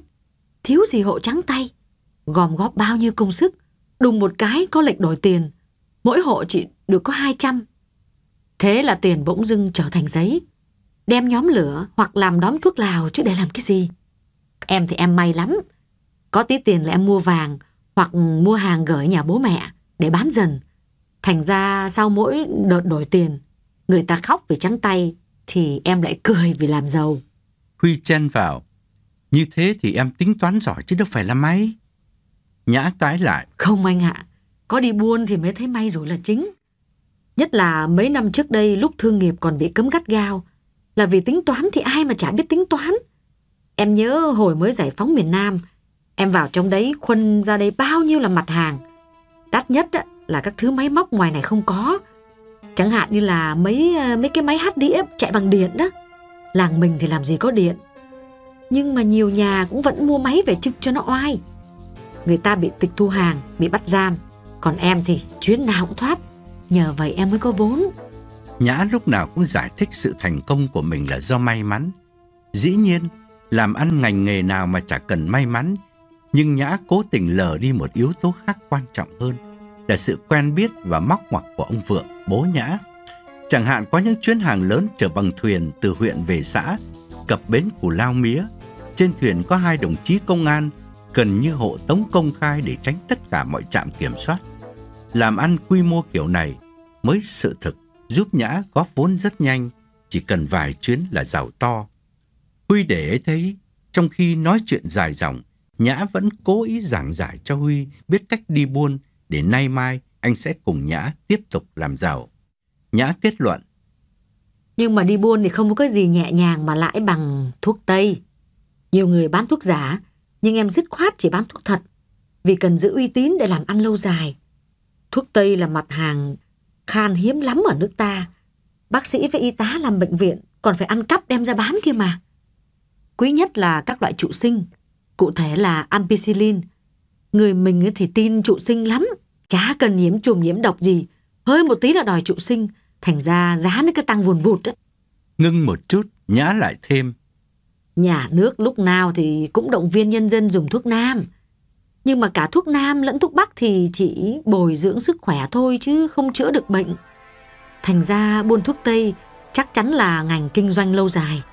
Thiếu gì hộ trắng tay. Gom góp bao nhiêu công sức, đùng một cái có lệnh đổi tiền. Mỗi hộ chỉ được có 200. Thế là tiền bỗng dưng trở thành giấy. Đem nhóm lửa hoặc làm đóm thuốc lào chứ để làm cái gì. Em thì em may lắm. Có tí tiền là em mua vàng hoặc mua hàng gửi nhà bố mẹ để bán dần. Thành ra sau mỗi đợt đổi tiền, người ta khóc vì trắng tay, thì em lại cười vì làm giàu. Huy chen vào. Như thế thì em tính toán giỏi chứ đâu phải là may. Nhã cãi lại. Không anh ạ, có đi buôn thì mới thấy may rồi là chính. Nhất là mấy năm trước đây lúc thương nghiệp còn bị cấm gắt gao, là vì tính toán thì ai mà chả biết tính toán. Em nhớ hồi mới giải phóng miền Nam, em vào trong đấy khuân ra đây bao nhiêu là mặt hàng. Đắt nhất là các thứ máy móc ngoài này không có. Chẳng hạn như là mấy ờ, mấy cái máy hát đĩa chạy bằng điện đó. Làng mình thì làm gì có điện. Nhưng mà nhiều nhà cũng vẫn mua máy về trưng cho nó oai. Người ta bị tịch thu hàng, bị bắt giam. Còn em thì chuyến nào cũng thoát. Nhờ vậy em mới có vốn. Nhã lúc nào cũng giải thích sự thành công của mình là do may mắn. Dĩ nhiên, làm ăn ngành nghề nào mà chả cần may mắn, nhưng Nhã cố tình lờ đi một yếu tố khác quan trọng hơn là sự quen biết và móc ngoặc của ông Vượng, bố Nhã. Chẳng hạn có những chuyến hàng lớn chở bằng thuyền từ huyện về xã, cập bến Cù Lao Mía. Trên thuyền có hai đồng chí công an gần như hộ tống công khai để tránh tất cả mọi trạm kiểm soát. Làm ăn quy mô kiểu này mới sự thực giúp Nhã góp vốn rất nhanh, chỉ cần vài chuyến là giàu to. Huy để thấy, trong khi nói chuyện dài dòng, Nhã vẫn cố ý giảng giải cho Huy biết cách đi buôn để nay mai anh sẽ cùng Nhã tiếp tục làm giàu. Nhã kết luận. Nhưng mà đi buôn thì không có cái gì nhẹ nhàng mà lãi bằng thuốc Tây. Nhiều người bán thuốc giả, Nhưng em dứt khoát chỉ bán thuốc thật, vì cần giữ uy tín để làm ăn lâu dài. Thuốc Tây là mặt hàng khan hiếm lắm ở nước ta. Bác sĩ với y tá làm bệnh viện còn phải ăn cắp đem ra bán kia mà. Quý nhất là các loại trụ sinh, cụ thể là ampicillin. Người mình thì tin trụ sinh lắm, chả cần nhiễm trùng nhiễm độc gì, hơi một tí là đòi trụ sinh, thành ra giá nó cứ tăng vùn vụt á. Ngưng một chút, nhã lại thêm. Nhà nước lúc nào thì cũng động viên nhân dân dùng thuốc nam. Nhưng mà cả thuốc nam lẫn thuốc bắc thì chỉ bồi dưỡng sức khỏe thôi chứ không chữa được bệnh. Thành ra buôn thuốc Tây chắc chắn là ngành kinh doanh lâu dài.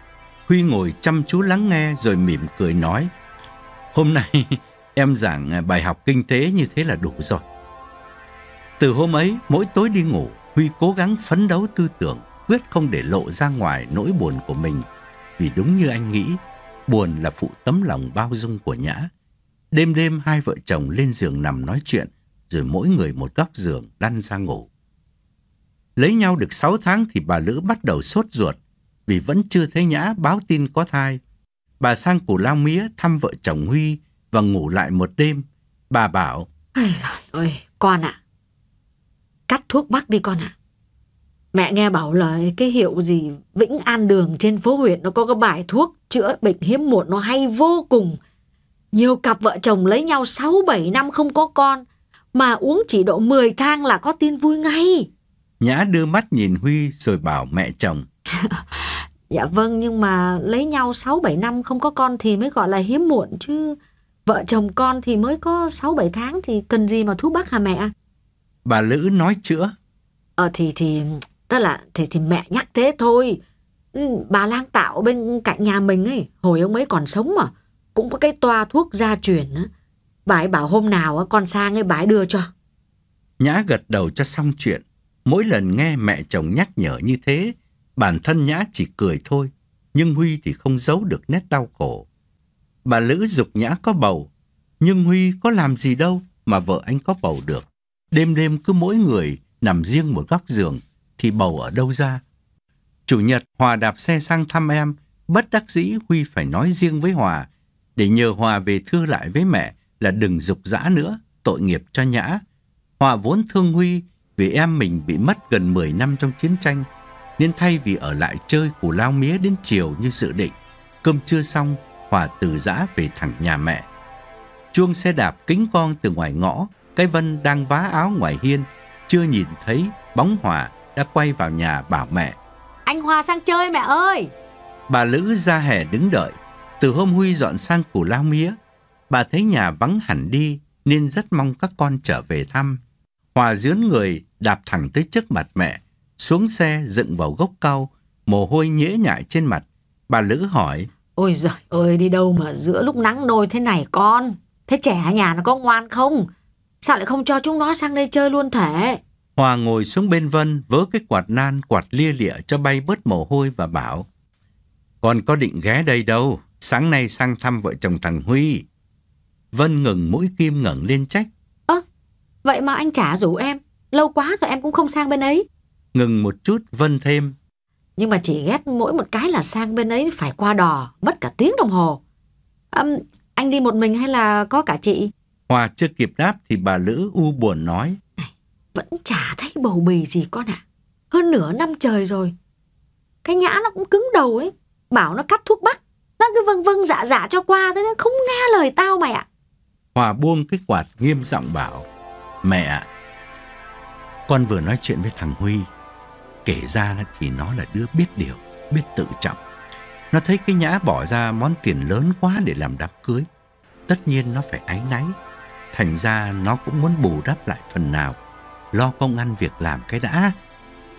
Huy ngồi chăm chú lắng nghe rồi mỉm cười nói. Hôm nay em giảng bài học kinh tế như thế là đủ rồi. Từ hôm ấy, mỗi tối đi ngủ, Huy cố gắng phấn đấu tư tưởng, quyết không để lộ ra ngoài nỗi buồn của mình. Vì đúng như anh nghĩ, buồn là phụ tấm lòng bao dung của Nhã. Đêm đêm hai vợ chồng lên giường nằm nói chuyện, rồi mỗi người một góc giường lăn ra ngủ. Lấy nhau được 6 tháng thì bà Lữ bắt đầu sốt ruột, vì vẫn chưa thấy Nhã báo tin có thai. Bà sang củ lao mía thăm vợ chồng Huy và ngủ lại một đêm. Bà bảo, Ôi giời ơi, con ạ, cắt thuốc bắc đi con ạ. Mẹ nghe bảo là cái hiệu gì Vĩnh An Đường trên phố huyện nó có cái bài thuốc chữa bệnh hiếm muộn nó hay vô cùng. Nhiều cặp vợ chồng lấy nhau 6-7 năm không có con mà uống chỉ độ 10 thang là có tin vui ngay. Nhã đưa mắt nhìn Huy rồi bảo mẹ chồng. dạ vâng nhưng mà lấy nhau 6-7 năm không có con thì mới gọi là hiếm muộn chứ. Vợ chồng con thì mới có 6-7 tháng thì cần gì mà thuốc bắc hả mẹ? Bà Lữ nói chữa. Ờ thì thì tức là thì thì mẹ nhắc thế thôi. Ừ, Bà lang tạo bên cạnh nhà mình ấy, hồi ông ấy còn sống mà, cũng có cái toa thuốc gia truyền á. Bà ấy bảo hôm nào con sang ấy bà ấy đưa cho. Nhã gật đầu cho xong chuyện. Mỗi lần nghe mẹ chồng nhắc nhở như thế, bản thân Nhã chỉ cười thôi, nhưng Huy thì không giấu được nét đau khổ. Bà Lữ dục Nhã có bầu, nhưng Huy có làm gì đâu mà vợ anh có bầu được. Đêm đêm cứ mỗi người nằm riêng một góc giường, thì bầu ở đâu ra? Chủ nhật Hòa đạp xe sang thăm em, bất đắc dĩ Huy phải nói riêng với Hòa, để nhờ Hòa về thưa lại với mẹ là đừng dục dã nữa, tội nghiệp cho Nhã. Hòa vốn thương Huy vì em mình bị mất gần 10 năm trong chiến tranh, nên thay vì ở lại chơi củ lao mía đến chiều như dự định, cơm chưa xong, Hòa từ giã về thẳng nhà mẹ. Chuông xe đạp kính con từ ngoài ngõ, cái Vân đang vá áo ngoài hiên, chưa nhìn thấy bóng Hòa đã quay vào nhà bảo mẹ. Anh Hòa sang chơi mẹ ơi! Bà Lữ ra hè đứng đợi. Từ hôm Huy dọn sang củ lao mía, bà thấy nhà vắng hẳn đi nên rất mong các con trở về thăm. Hòa dướn người đạp thẳng tới trước mặt mẹ, xuống xe dựng vào gốc cau, mồ hôi nhễ nhại trên mặt. Bà Lữ hỏi, Ôi giời ơi đi đâu mà giữa lúc nắng nôi thế này con? Thế trẻ nhà nó có ngoan không? Sao lại không cho chúng nó sang đây chơi luôn thể? Hòa ngồi xuống bên Vân vớ cái quạt nan quạt lia lịa cho bay bớt mồ hôi và bảo Con có định ghé đây đâu, sáng nay sang thăm vợ chồng thằng Huy. Vân ngừng mũi kim ngẩng lên trách. Ơ, vậy mà anh chả rủ em. Lâu quá rồi em cũng không sang bên ấy. Ngừng một chút Vân thêm. Nhưng mà chỉ ghét mỗi một cái là sang bên ấy phải qua đò, mất cả tiếng đồng hồ. Ừm, anh đi một mình hay là có cả chị? Hòa chưa kịp đáp thì bà Lữ u buồn nói. Vẫn chả thấy bầu bì gì con ạ. Hơn nửa năm trời rồi. Cái nhã nó cũng cứng đầu ấy. Bảo nó cắt thuốc bắc. Nó cứ vâng vâng dạ dạ cho qua thế nó không nghe lời tao mày ạ. Hòa buông cái quạt nghiêm giọng bảo. Mẹ ạ, con vừa nói chuyện với thằng Huy. Kể ra thì nó là đứa biết điều, biết tự trọng. Nó thấy cái nhã bỏ ra món tiền lớn quá để làm đám cưới. Tất nhiên nó phải áy náy. Thành ra nó cũng muốn bù đắp lại phần nào. Lo công ăn việc làm cái đã.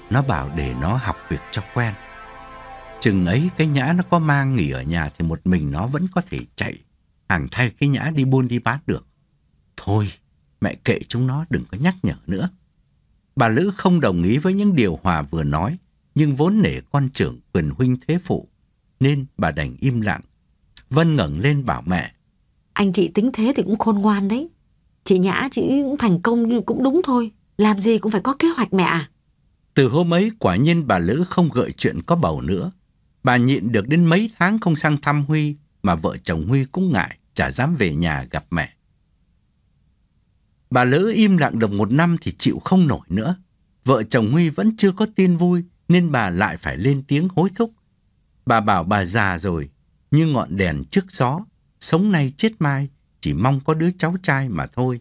Nó bảo để nó học việc cho quen. Chừng ấy cái nhã nó có mang nghỉ ở nhà thì một mình nó vẫn có thể chạy. Hàng thay cái nhã đi buôn đi bán được. Thôi, mẹ kệ chúng nó đừng có nhắc nhở nữa. Bà Lữ không đồng ý với những điều Hòa vừa nói, nhưng vốn nể con trưởng quyền huynh thế phụ, nên bà đành im lặng. Vân ngẩng lên bảo mẹ. Anh chị tính thế thì cũng khôn ngoan đấy. Chị Nhã chị cũng thành công cũng đúng thôi. Làm gì cũng phải có kế hoạch mẹ à. Từ hôm ấy quả nhiên bà Lữ không gợi chuyện có bầu nữa. Bà nhịn được đến mấy tháng không sang thăm Huy mà vợ chồng Huy cũng ngại. chả dám về nhà gặp mẹ. Bà Lữ im lặng được một năm thì chịu không nổi nữa. Vợ chồng Huy vẫn chưa có tin vui nên bà lại phải lên tiếng hối thúc. Bà bảo bà già rồi, như ngọn đèn trước gió, sống nay chết mai, chỉ mong có đứa cháu trai mà thôi.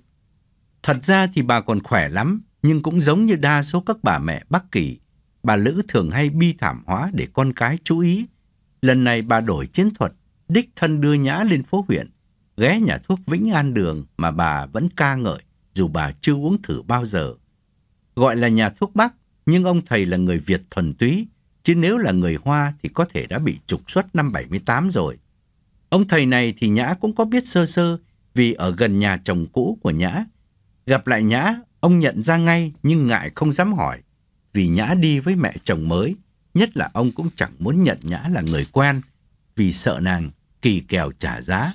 Thật ra thì bà còn khỏe lắm, nhưng cũng giống như đa số các bà mẹ Bắc Kỳ, bà Lữ thường hay bi thảm hóa để con cái chú ý. Lần này bà đổi chiến thuật, đích thân đưa Nhã lên phố huyện, ghé nhà thuốc Vĩnh An Đường mà bà vẫn ca ngợi, dù bà chưa uống thử bao giờ. Gọi là nhà thuốc Bắc, nhưng ông thầy là người Việt thuần túy, chứ nếu là người Hoa thì có thể đã bị trục xuất năm 78 rồi. Ông thầy này thì Nhã cũng có biết sơ sơ vì ở gần nhà chồng cũ của Nhã. Gặp lại Nhã, ông nhận ra ngay nhưng ngại không dám hỏi vì Nhã đi với mẹ chồng mới, nhất là ông cũng chẳng muốn nhận Nhã là người quen vì sợ nàng kỳ kèo trả giá.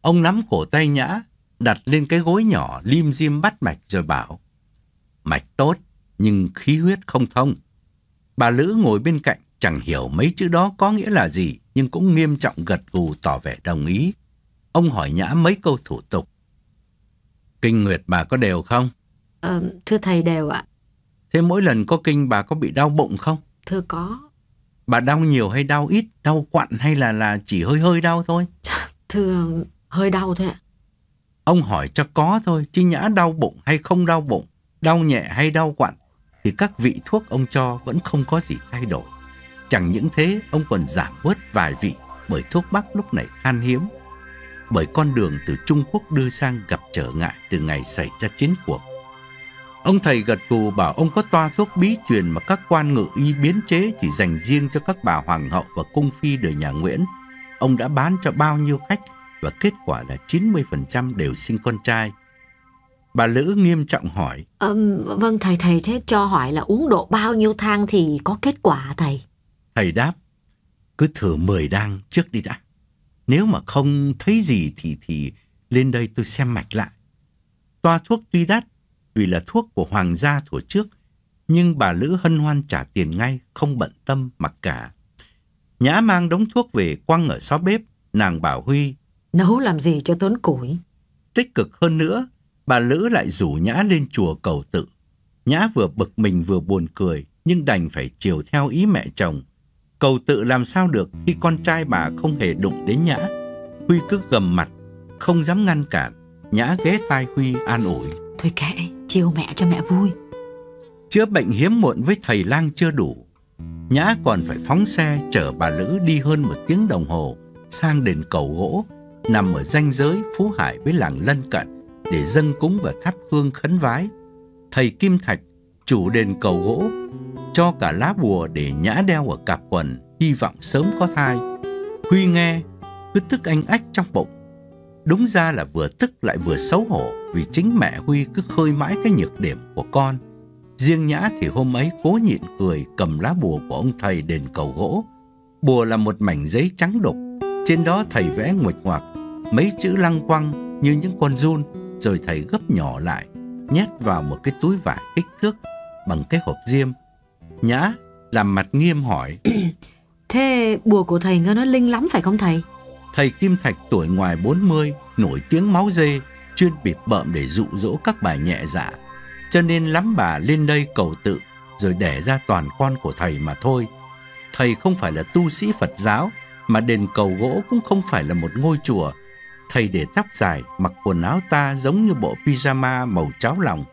Ông nắm cổ tay Nhã, đặt lên cái gối nhỏ lim dim bắt mạch rồi bảo Mạch tốt, nhưng khí huyết không thông. Bà Lữ ngồi bên cạnh chẳng hiểu mấy chữ đó có nghĩa là gì, nhưng cũng nghiêm trọng gật gù tỏ vẻ đồng ý. Ông hỏi Nhã mấy câu thủ tục. Kinh nguyệt bà có đều không? Ờ, thưa thầy đều ạ. Thế mỗi lần có kinh bà có bị đau bụng không? Thưa có. Bà đau nhiều hay đau ít, đau quặn hay là là chỉ hơi hơi đau thôi? Thưa hơi đau thôi ạ. Ông hỏi cho có thôi, chứ nhã đau bụng hay không đau bụng, đau nhẹ hay đau quặn, thì các vị thuốc ông cho vẫn không có gì thay đổi. Chẳng những thế, ông còn giảm bớt vài vị bởi thuốc bắc lúc này khan hiếm. Bởi con đường từ Trung Quốc đưa sang gặp trở ngại từ ngày xảy ra chiến cuộc. Ông thầy gật gù bảo ông có toa thuốc bí truyền mà các quan ngự y biến chế chỉ dành riêng cho các bà hoàng hậu và cung phi đời nhà Nguyễn. Ông đã bán cho bao nhiêu khách và kết quả là 90% đều sinh con trai. Bà Lữ nghiêm trọng hỏi. À, vâng thầy thầy thế cho hỏi là uống độ bao nhiêu thang thì có kết quả thầy? Thầy đáp, cứ thử 10 đăng trước đi đã. Nếu mà không thấy gì thì thì lên đây tôi xem mạch lại. Toa thuốc tuy đắt vì là thuốc của hoàng gia thuở trước, nhưng bà Lữ hân hoan trả tiền ngay, không bận tâm mặc cả. Nhã mang đống thuốc về quăng ở xó bếp, nàng bảo Huy. Nấu làm gì cho tốn củi? Tích cực hơn nữa, bà Lữ lại rủ Nhã lên chùa cầu tự. Nhã vừa bực mình vừa buồn cười, nhưng đành phải chiều theo ý mẹ chồng. Cầu tự làm sao được khi con trai bà không hề đụng đến Nhã. Huy cứ gầm mặt, không dám ngăn cản. Nhã ghé tai Huy an ủi. Thôi kệ, chiều mẹ cho mẹ vui. Chữa bệnh hiếm muộn với thầy lang chưa đủ. Nhã còn phải phóng xe chở bà Lữ đi hơn một tiếng đồng hồ sang đền cầu gỗ nằm ở ranh giới Phú Hải với làng lân cận để dâng cúng và thắp hương khấn vái. Thầy Kim Thạch, chủ đền cầu gỗ, cho cả lá bùa để nhã đeo ở cặp quần, hy vọng sớm có thai. Huy nghe, cứ tức anh ách trong bụng. Đúng ra là vừa tức lại vừa xấu hổ vì chính mẹ Huy cứ khơi mãi cái nhược điểm của con. Riêng Nhã thì hôm ấy cố nhịn cười cầm lá bùa của ông thầy đền cầu gỗ. Bùa là một mảnh giấy trắng đục, trên đó thầy vẽ nguệch ngoạc mấy chữ lăng quăng như những con run rồi thầy gấp nhỏ lại, nhét vào một cái túi vải kích thước bằng cái hộp diêm. Nhã làm mặt nghiêm hỏi. Thế bùa của thầy nghe nói linh lắm phải không thầy? Thầy Kim Thạch tuổi ngoài 40, nổi tiếng máu dê, chuyên bịp bợm để dụ dỗ các bà nhẹ dạ. Cho nên lắm bà lên đây cầu tự, rồi đẻ ra toàn con của thầy mà thôi. Thầy không phải là tu sĩ Phật giáo, mà đền cầu gỗ cũng không phải là một ngôi chùa. Thầy để tóc dài, mặc quần áo ta giống như bộ pyjama màu cháo lòng.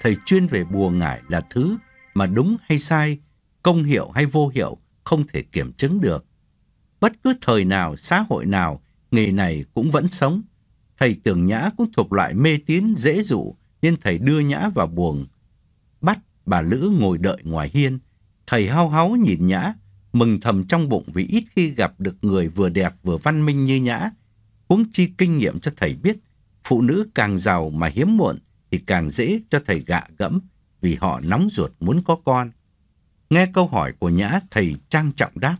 Thầy chuyên về bùa ngải là thứ mà đúng hay sai, công hiệu hay vô hiệu không thể kiểm chứng được. Bất cứ thời nào, xã hội nào, nghề này cũng vẫn sống. Thầy tưởng Nhã cũng thuộc loại mê tín dễ dụ nên thầy đưa Nhã vào buồng. Bắt bà Lữ ngồi đợi ngoài hiên. Thầy hao háu nhìn Nhã, mừng thầm trong bụng vì ít khi gặp được người vừa đẹp vừa văn minh như Nhã. Huống chi kinh nghiệm cho thầy biết, phụ nữ càng giàu mà hiếm muộn thì càng dễ cho thầy gạ gẫm vì họ nóng ruột muốn có con. Nghe câu hỏi của Nhã, thầy trang trọng đáp.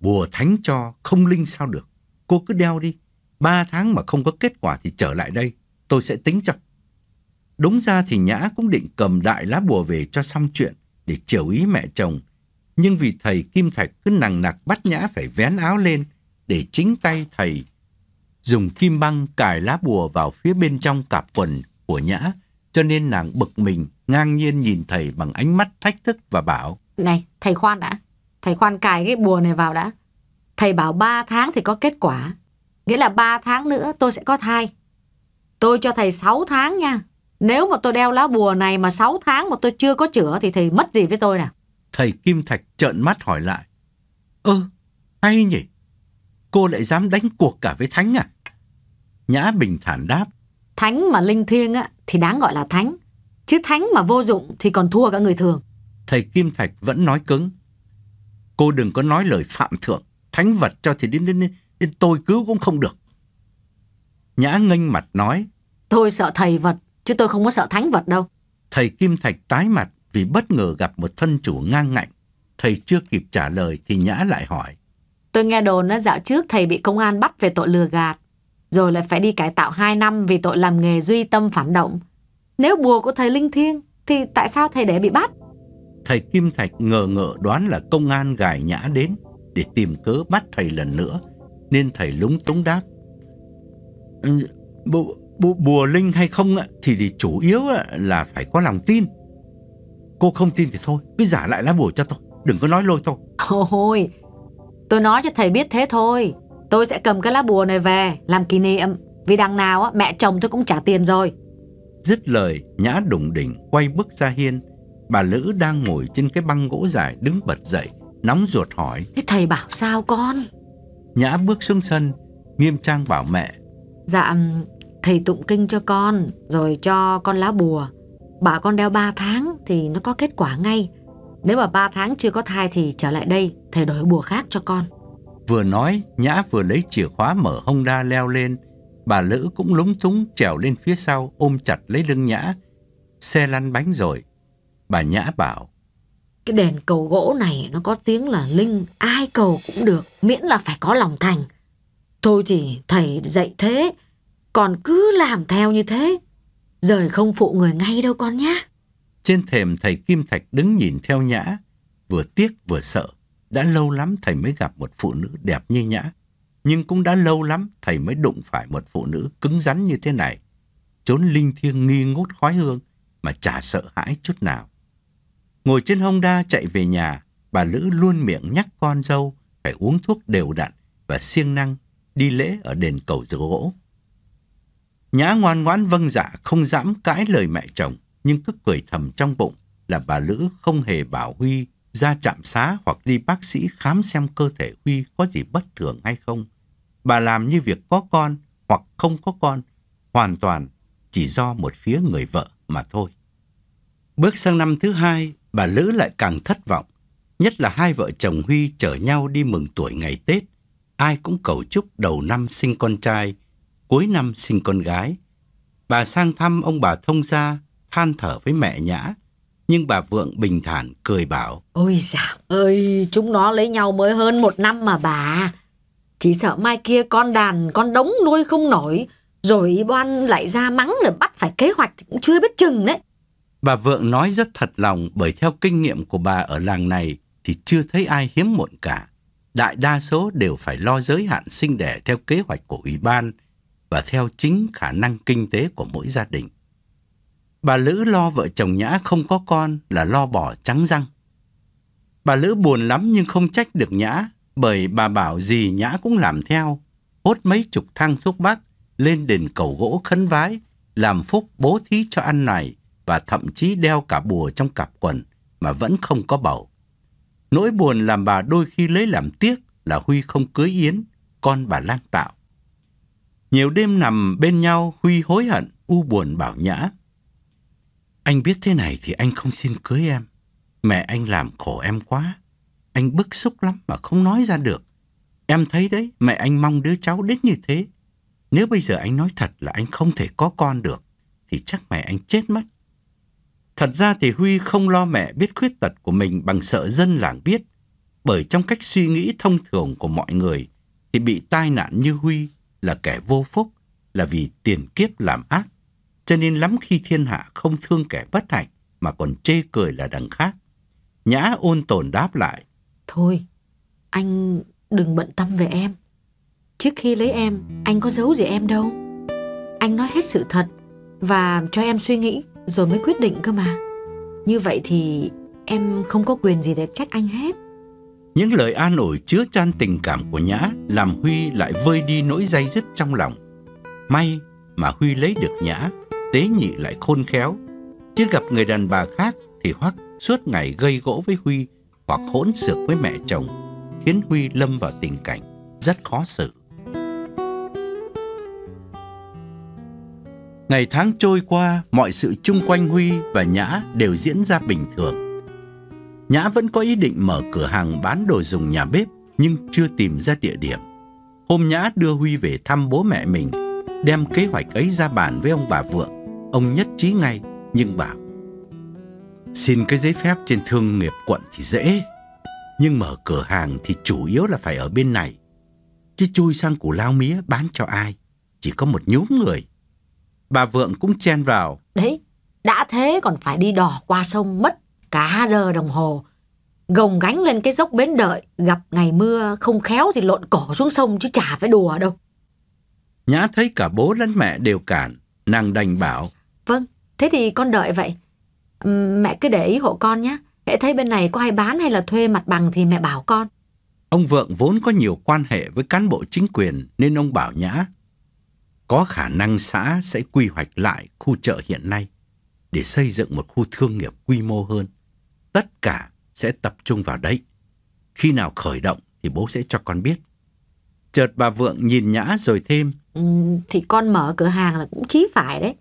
Bùa thánh cho, không linh sao được. Cô cứ đeo đi. Ba tháng mà không có kết quả thì trở lại đây. Tôi sẽ tính cho. Đúng ra thì Nhã cũng định cầm đại lá bùa về cho xong chuyện để chiều ý mẹ chồng. Nhưng vì thầy Kim Thạch cứ nằng nặc bắt Nhã phải vén áo lên để chính tay thầy dùng kim băng cài lá bùa vào phía bên trong cạp quần của Nhã, cho nên nàng bực mình, ngang nhiên nhìn thầy bằng ánh mắt thách thức và bảo. Này, thầy khoan đã. Thầy khoan cài cái bùa này vào đã. Thầy bảo 3 tháng thì có kết quả. Nghĩa là 3 tháng nữa tôi sẽ có thai. Tôi cho thầy 6 tháng nha. Nếu mà tôi đeo lá bùa này mà 6 tháng mà tôi chưa có chữa thì thầy mất gì với tôi nè. Thầy Kim Thạch trợn mắt hỏi lại. Ơ, hay nhỉ? Cô lại dám đánh cuộc cả với Thánh à? Nhã bình thản đáp. Thánh mà linh thiêng á, thì đáng gọi là thánh. Chứ thánh mà vô dụng thì còn thua cả người thường. Thầy Kim Thạch vẫn nói cứng. Cô đừng có nói lời phạm thượng. Thánh vật cho thì đến, đến, đến, tôi cứu cũng không được. Nhã nghênh mặt nói. Tôi sợ thầy vật, chứ tôi không có sợ thánh vật đâu. Thầy Kim Thạch tái mặt vì bất ngờ gặp một thân chủ ngang ngạnh. Thầy chưa kịp trả lời thì Nhã lại hỏi. Tôi nghe đồn nó dạo trước thầy bị công an bắt về tội lừa gạt. Rồi lại phải đi cải tạo 2 năm vì tội làm nghề duy tâm phản động. Nếu bùa của thầy linh thiêng thì tại sao thầy để bị bắt? Thầy Kim Thạch ngờ ngợ đoán là công an gài Nhã đến để tìm cớ bắt thầy lần nữa. Nên thầy lúng túng đáp. Bùa, bùa, bùa linh hay không thì, thì chủ yếu là phải có lòng tin. Cô không tin thì thôi, cứ giả lại lá bùa cho tôi. Đừng có nói lôi tôi. Ôi, tôi nói cho thầy biết thế thôi. Tôi sẽ cầm cái lá bùa này về làm kỷ niệm. Vì đằng nào mẹ chồng tôi cũng trả tiền rồi. Dứt lời, Nhã đùng đỉnh quay bước ra hiên. Bà Lữ đang ngồi trên cái băng gỗ dài đứng bật dậy, nóng ruột hỏi. Thế thầy bảo sao con? Nhã bước xuống sân, nghiêm trang bảo mẹ. Dạ, thầy tụng kinh cho con, rồi cho con lá bùa. Bảo con đeo 3 tháng thì nó có kết quả ngay. Nếu mà 3 tháng chưa có thai thì trở lại đây, thầy đổi bùa khác cho con. Vừa nói, Nhã vừa lấy chìa khóa mở hông đa leo lên. Bà Lữ cũng lúng túng trèo lên phía sau ôm chặt lấy lưng Nhã. Xe lăn bánh rồi. Bà Nhã bảo. Cái đèn cầu gỗ này nó có tiếng là linh, ai cầu cũng được, miễn là phải có lòng thành. Thôi thì thầy dạy thế, còn cứ làm theo như thế. Rời không phụ người ngay đâu con nhá. Trên thềm thầy Kim Thạch đứng nhìn theo Nhã, vừa tiếc vừa sợ. Đã lâu lắm thầy mới gặp một phụ nữ đẹp như Nhã, nhưng cũng đã lâu lắm thầy mới đụng phải một phụ nữ cứng rắn như thế này. Trốn linh thiêng nghi ngút khói hương mà chả sợ hãi chút nào. Ngồi trên hông đa chạy về nhà, bà Lữ luôn miệng nhắc con dâu phải uống thuốc đều đặn và siêng năng đi lễ ở đền cầu giữa gỗ. Nhã ngoan ngoãn vâng dạ không dám cãi lời mẹ chồng, nhưng cứ cười thầm trong bụng là bà Lữ không hề bảo Huy ra trạm xá hoặc đi bác sĩ khám xem cơ thể Huy có gì bất thường hay không. Bà làm như việc có con hoặc không có con, hoàn toàn chỉ do một phía người vợ mà thôi. Bước sang năm thứ hai, bà Lữ lại càng thất vọng. Nhất là hai vợ chồng Huy chở nhau đi mừng tuổi ngày Tết. Ai cũng cầu chúc đầu năm sinh con trai, cuối năm sinh con gái. Bà sang thăm ông bà thông gia, than thở với mẹ Nhã. Nhưng bà Vượng bình thản cười bảo. Ôi dạo ơi, chúng nó lấy nhau mới hơn một năm mà bà. Chỉ sợ mai kia con đàn, con đống nuôi không nổi. Rồi y boan lại ra mắng rồi bắt phải kế hoạch thì cũng chưa biết chừng đấy. Bà Vượng nói rất thật lòng bởi theo kinh nghiệm của bà ở làng này thì chưa thấy ai hiếm muộn cả. Đại đa số đều phải lo giới hạn sinh đẻ theo kế hoạch của ủy ban và theo chính khả năng kinh tế của mỗi gia đình. Bà Lữ lo vợ chồng Nhã không có con là lo bỏ trắng răng. Bà Lữ buồn lắm nhưng không trách được Nhã bởi bà bảo gì Nhã cũng làm theo. Hốt mấy chục thang thuốc bắc lên đền cầu gỗ khấn vái, làm phúc bố thí cho ăn này và thậm chí đeo cả bùa trong cặp quần mà vẫn không có bầu. Nỗi buồn làm bà đôi khi lấy làm tiếc là Huy không cưới Yến, con bà lang tạo. Nhiều đêm nằm bên nhau, Huy hối hận, u buồn bảo Nhã. Anh biết thế này thì anh không xin cưới em. Mẹ anh làm khổ em quá. Anh bức xúc lắm mà không nói ra được. Em thấy đấy, mẹ anh mong đứa cháu đến như thế. Nếu bây giờ anh nói thật là anh không thể có con được, thì chắc mẹ anh chết mất. Thật ra thì Huy không lo mẹ biết khuyết tật của mình bằng sợ dân làng biết. Bởi trong cách suy nghĩ thông thường của mọi người, thì bị tai nạn như Huy là kẻ vô phúc, là vì tiền kiếp làm ác. Cho nên lắm khi thiên hạ không thương kẻ bất hạnh, mà còn chê cười là đằng khác. Nhã ôn tồn đáp lại. Thôi, anh đừng bận tâm về em. trước khi lấy em, anh có giấu gì em đâu. Anh nói hết sự thật và cho em suy nghĩ rồi mới quyết định cơ mà. Như vậy thì em không có quyền gì để trách anh hết. Những lời an ủi chứa chan tình cảm của Nhã làm Huy lại vơi đi nỗi dây dứt trong lòng. May mà Huy lấy được Nhã, tế nhị lại khôn khéo. Chứ gặp người đàn bà khác thì Hoắc suốt ngày gây gỗ với Huy hoặc hỗn xược với mẹ chồng, khiến Huy lâm vào tình cảnh rất khó xử. Ngày tháng trôi qua, mọi sự chung quanh Huy và Nhã đều diễn ra bình thường. Nhã vẫn có ý định mở cửa hàng bán đồ dùng nhà bếp, nhưng chưa tìm ra địa điểm. Hôm Nhã đưa Huy về thăm bố mẹ mình, đem kế hoạch ấy ra bàn với ông bà Vượng. Ông nhất trí ngay, nhưng bảo Xin cái giấy phép trên thương nghiệp quận thì dễ, nhưng mở cửa hàng thì chủ yếu là phải ở bên này. Chứ chui sang củ lao mía bán cho ai, chỉ có một nhóm người. Bà Vượng cũng chen vào. Đấy, đã thế còn phải đi đò qua sông mất cả giờ đồng hồ. Gồng gánh lên cái dốc bến đợi, gặp ngày mưa không khéo thì lộn cổ xuống sông chứ chả phải đùa đâu. Nhã thấy cả bố lẫn mẹ đều cản, nàng đành bảo. Thế thì con đợi vậy. Mẹ cứ để ý hộ con nhé. Hễ thấy bên này có ai bán hay là thuê mặt bằng thì mẹ bảo con. Ông Vượng vốn có nhiều quan hệ với cán bộ chính quyền nên ông bảo Nhã có khả năng xã sẽ quy hoạch lại khu chợ hiện nay để xây dựng một khu thương nghiệp quy mô hơn. Tất cả sẽ tập trung vào đấy. Khi nào khởi động thì bố sẽ cho con biết. Chợt bà Vượng nhìn Nhã rồi thêm. Ừ, thì con mở cửa hàng là cũng chí phải đấy.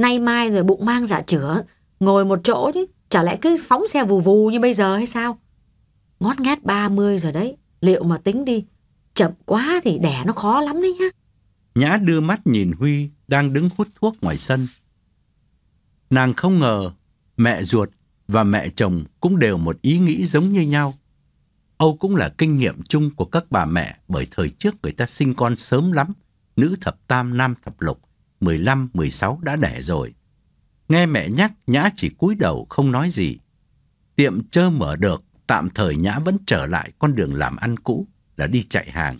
Nay mai rồi bụng mang giả chữa, ngồi một chỗ chứ, chả lẽ cứ phóng xe vù vù như bây giờ hay sao? Ngót ngát 30 rồi đấy, liệu mà tính đi, chậm quá thì đẻ nó khó lắm đấy nhá. Nhã đưa mắt nhìn Huy đang đứng hút thuốc ngoài sân. Nàng không ngờ mẹ ruột và mẹ chồng cũng đều một ý nghĩ giống như nhau. Âu cũng là kinh nghiệm chung của các bà mẹ bởi thời trước người ta sinh con sớm lắm, nữ thập tam nam thập lục, 15, 16 đã đẻ rồi. Nghe mẹ nhắc, Nhã chỉ cúi đầu không nói gì. Tiệm chơ mở được, tạm thời Nhã vẫn trở lại con đường làm ăn cũ là đi chạy hàng.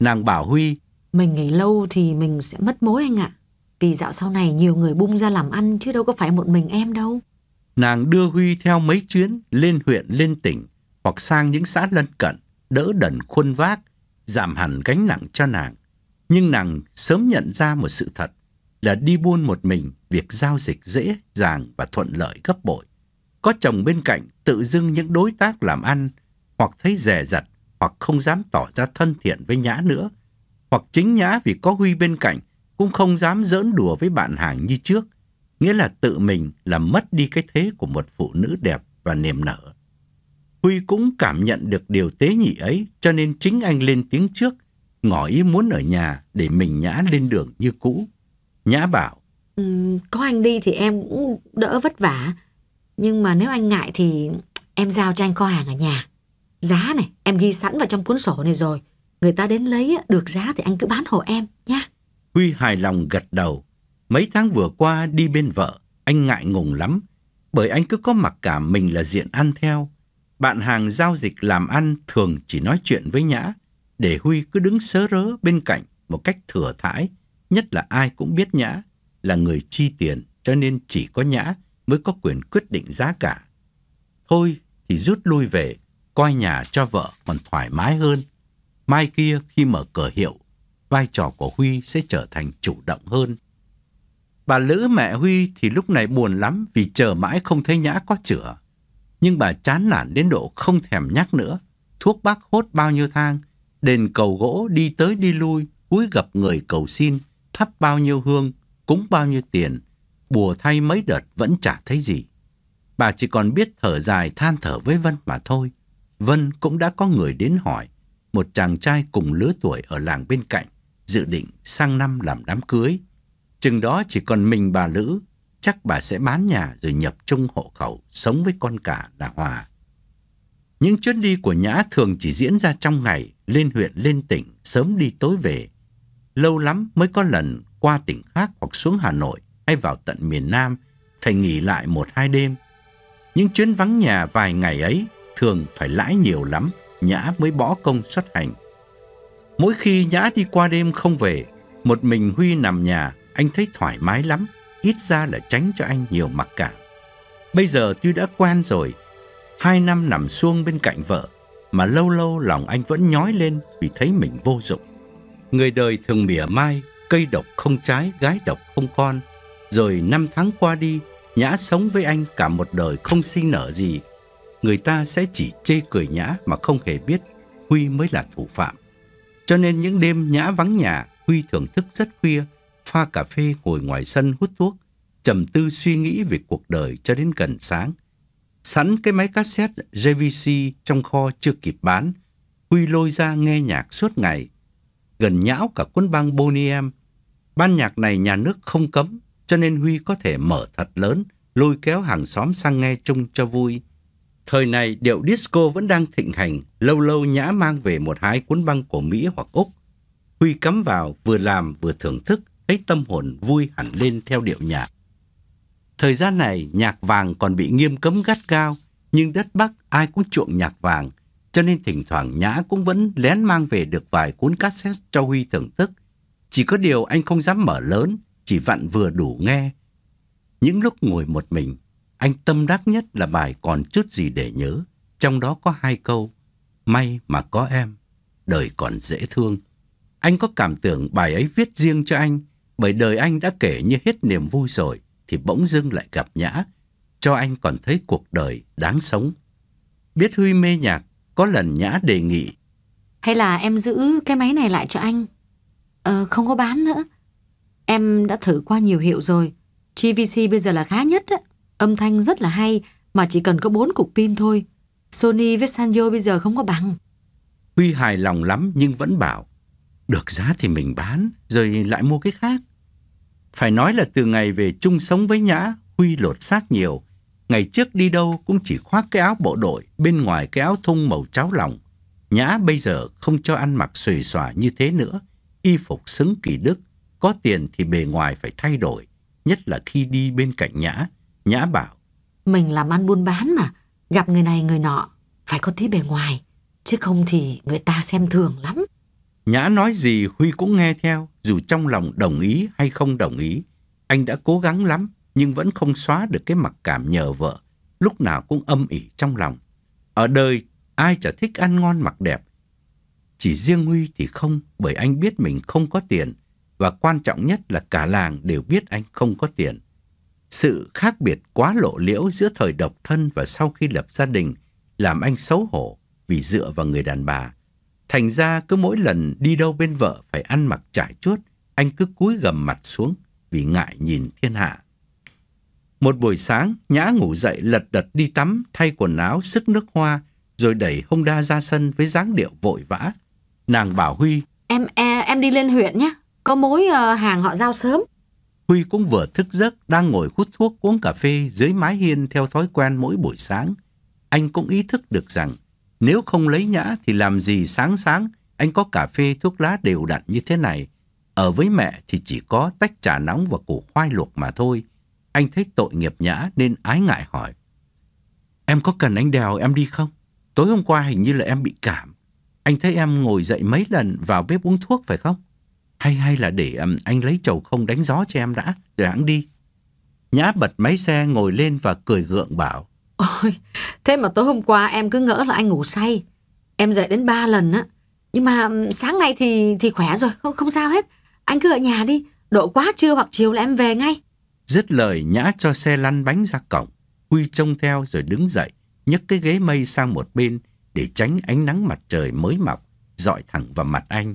Nàng bảo Huy mình nghỉ lâu thì mình sẽ mất mối anh ạ. Vì dạo sau này nhiều người bung ra làm ăn chứ đâu có phải một mình em đâu. Nàng đưa Huy theo mấy chuyến lên huyện lên tỉnh hoặc sang những xã lân cận, đỡ đần khuôn vác, giảm hẳn gánh nặng cho nàng. Nhưng nàng sớm nhận ra một sự thật là đi buôn một mình, việc giao dịch dễ dàng và thuận lợi gấp bội. Có chồng bên cạnh tự dưng những đối tác làm ăn hoặc thấy rẻ rặt hoặc không dám tỏ ra thân thiện với Nhã nữa hoặc chính nhã vì có Huy bên cạnh cũng không dám giỡn đùa với bạn hàng như trước, nghĩa là tự mình làm mất đi cái thế của một phụ nữ đẹp và niềm nở. Huy cũng cảm nhận được điều tế nhị ấy, cho nên chính anh lên tiếng trước, ngỏ ý muốn ở nhà để mình Nhã lên đường như cũ. Nhã bảo, ừ, có anh đi thì em cũng đỡ vất vả, nhưng mà nếu anh ngại thì em giao cho anh kho hàng ở nhà. Giá này, em ghi sẵn vào trong cuốn sổ này rồi. Người ta đến lấy được giá thì anh cứ bán hộ em nha. Huy hài lòng gật đầu. Mấy tháng vừa qua đi bên vợ, anh ngại ngùng lắm. Bởi anh cứ có mặc cảm mình là diện ăn theo. Bạn hàng giao dịch làm ăn thường chỉ nói chuyện với Nhã. Để Huy cứ đứng sớ rớ bên cạnh một cách thừa thãi. Nhất là ai cũng biết Nhã là người chi tiền cho nên chỉ có Nhã mới có quyền quyết định giá cả. Thôi thì rút lui về, coi nhà cho vợ còn thoải mái hơn. Mai kia khi mở cửa hiệu, vai trò của Huy sẽ trở thành chủ động hơn. Bà Lữ mẹ Huy thì lúc này buồn lắm vì chờ mãi không thấy Nhã có chữa. Nhưng bà chán nản đến độ không thèm nhắc nữa. Thuốc bắc hốt bao nhiêu thang, đền cầu gỗ đi tới đi lui, cúi gặp người cầu xin, thắp bao nhiêu hương, cúng bao nhiêu tiền, bùa thay mấy đợt vẫn chả thấy gì. Bà chỉ còn biết thở dài than thở với Vân mà thôi. Vân cũng đã có người đến hỏi, một chàng trai cùng lứa tuổi ở làng bên cạnh, dự định sang năm làm đám cưới. Chừng đó chỉ còn mình bà Lữ, chắc bà sẽ bán nhà rồi nhập trung hộ khẩu, sống với con cả là Hòa. Những chuyến đi của Nhã thường chỉ diễn ra trong ngày, lên huyện lên tỉnh, sớm đi tối về. Lâu lắm mới có lần qua tỉnh khác hoặc xuống Hà Nội hay vào tận miền Nam, phải nghỉ lại một hai đêm. Những chuyến vắng nhà vài ngày ấy thường phải lãi nhiều lắm Nhã mới bỏ công xuất hành. Mỗi khi Nhã đi qua đêm không về, một mình Huy nằm nhà, anh thấy thoải mái lắm, ít ra là tránh cho anh nhiều mặc cảm. Bây giờ tuy đã quen rồi, hai năm nằm xuông bên cạnh vợ, mà lâu lâu lòng anh vẫn nhói lên vì thấy mình vô dụng. Người đời thường mỉa mai, cây độc không trái, gái độc không con. Rồi năm tháng qua đi, Nhã sống với anh cả một đời không sinh nở gì. Người ta sẽ chỉ chê cười Nhã mà không hề biết Huy mới là thủ phạm. Cho nên những đêm Nhã vắng nhà, Huy thưởng thức rất khuya, pha cà phê ngồi ngoài sân hút thuốc, trầm tư suy nghĩ về cuộc đời cho đến gần sáng. Sẵn cái máy cassette JVC trong kho chưa kịp bán, Huy lôi ra nghe nhạc suốt ngày. Gần nhão cả quân băng Boniem, Ban nhạc này nhà nước không cấm, cho nên Huy có thể mở thật lớn, lôi kéo hàng xóm sang nghe chung cho vui. Thời này điệu disco vẫn đang thịnh hành, lâu lâu Nhã mang về một hai cuốn băng của Mỹ hoặc Úc. Huy cắm vào, vừa làm vừa thưởng thức, thấy tâm hồn vui hẳn lên theo điệu nhạc. Thời gian này, nhạc vàng còn bị nghiêm cấm gắt gao, nhưng đất Bắc ai cũng chuộng nhạc vàng, cho nên thỉnh thoảng Nhã cũng vẫn lén mang về được vài cuốn cassette cho Huy thưởng thức. Chỉ có điều anh không dám mở lớn, chỉ vặn vừa đủ nghe. Những lúc ngồi một mình, anh tâm đắc nhất là bài còn chút gì để nhớ, trong đó có hai câu, may mà có em, đời còn dễ thương. Anh có cảm tưởng bài ấy viết riêng cho anh, bởi đời anh đã kể như hết niềm vui rồi, thì bỗng dưng lại gặp Nhã, cho anh còn thấy cuộc đời đáng sống. Biết Huy mê nhạc, có lần Nhã đề nghị. Hay là em giữ cái máy này lại cho anh? Ờ, không có bán nữa. Em đã thử qua nhiều hiệu rồi. GVC bây giờ là khá nhất á. Âm thanh rất là hay, mà chỉ cần có bốn cục pin thôi. Sony với Sanyo bây giờ không có bằng. Huy hài lòng lắm nhưng vẫn bảo, được giá thì mình bán, rồi lại mua cái khác. Phải nói là từ ngày về chung sống với Nhã, Huy lột xác nhiều. Ngày trước đi đâu cũng chỉ khoác cái áo bộ đội, bên ngoài cái áo thun màu cháo lòng. Nhã bây giờ không cho ăn mặc xuề xòa như thế nữa. Y phục xứng kỳ đức, có tiền thì bề ngoài phải thay đổi. Nhất là khi đi bên cạnh Nhã. Nhã bảo. Mình làm ăn buôn bán mà, gặp người này người nọ, phải có tí bề ngoài. Chứ không thì người ta xem thường lắm. Nhã nói gì Huy cũng nghe theo, dù trong lòng đồng ý hay không đồng ý. Anh đã cố gắng lắm, nhưng vẫn không xóa được cái mặc cảm nhờ vợ, lúc nào cũng âm ỉ trong lòng. Ở đời, ai chả thích ăn ngon mặc đẹp. Chỉ riêng Huy thì không, bởi anh biết mình không có tiền, và quan trọng nhất là cả làng đều biết anh không có tiền. Sự khác biệt quá lộ liễu giữa thời độc thân và sau khi lập gia đình làm anh xấu hổ vì dựa vào người đàn bà Thành ra cứ mỗi lần đi đâu bên vợ phải ăn mặc trải chuốt, anh cứ cúi gầm mặt xuống vì ngại nhìn thiên hạ. Một buổi sáng, Nhã ngủ dậy lật đật đi tắm, thay quần áo, sức nước hoa, rồi đẩy Honda ra sân với dáng điệu vội vã. Nàng bảo Huy, Em em, em đi lên huyện nhé, có mối uh, hàng họ giao sớm. Huy cũng vừa thức giấc, đang ngồi hút thuốc uống cà phê dưới mái hiên theo thói quen mỗi buổi sáng. Anh cũng ý thức được rằng nếu không lấy nhã thì làm gì sáng sáng anh có cà phê thuốc lá đều đặn như thế này. Ở với mẹ thì chỉ có tách trà nóng và củ khoai luộc mà thôi. Anh thấy tội nghiệp nhã nên ái ngại hỏi. Em có cần anh đèo em đi không? Tối hôm qua hình như là em bị cảm. Anh thấy em ngồi dậy mấy lần vào bếp uống thuốc phải không? Hay hay là để um, anh lấy chầu không đánh gió cho em đã, rồi hãng đi. Nhã bật máy xe ngồi lên và cười gượng bảo. Ôi, thế mà tối hôm qua em cứ ngỡ là anh ngủ say. Em dậy đến ba lần á. Nhưng mà sáng nay thì thì khỏe rồi, không không sao hết. Anh cứ ở nhà đi, độ quá trưa hoặc chiều là em về ngay. Dứt lời nhã cho xe lăn bánh ra cổng. Huy trông theo rồi đứng dậy, nhấc cái ghế mây sang một bên để tránh ánh nắng mặt trời mới mọc, dọi thẳng vào mặt anh.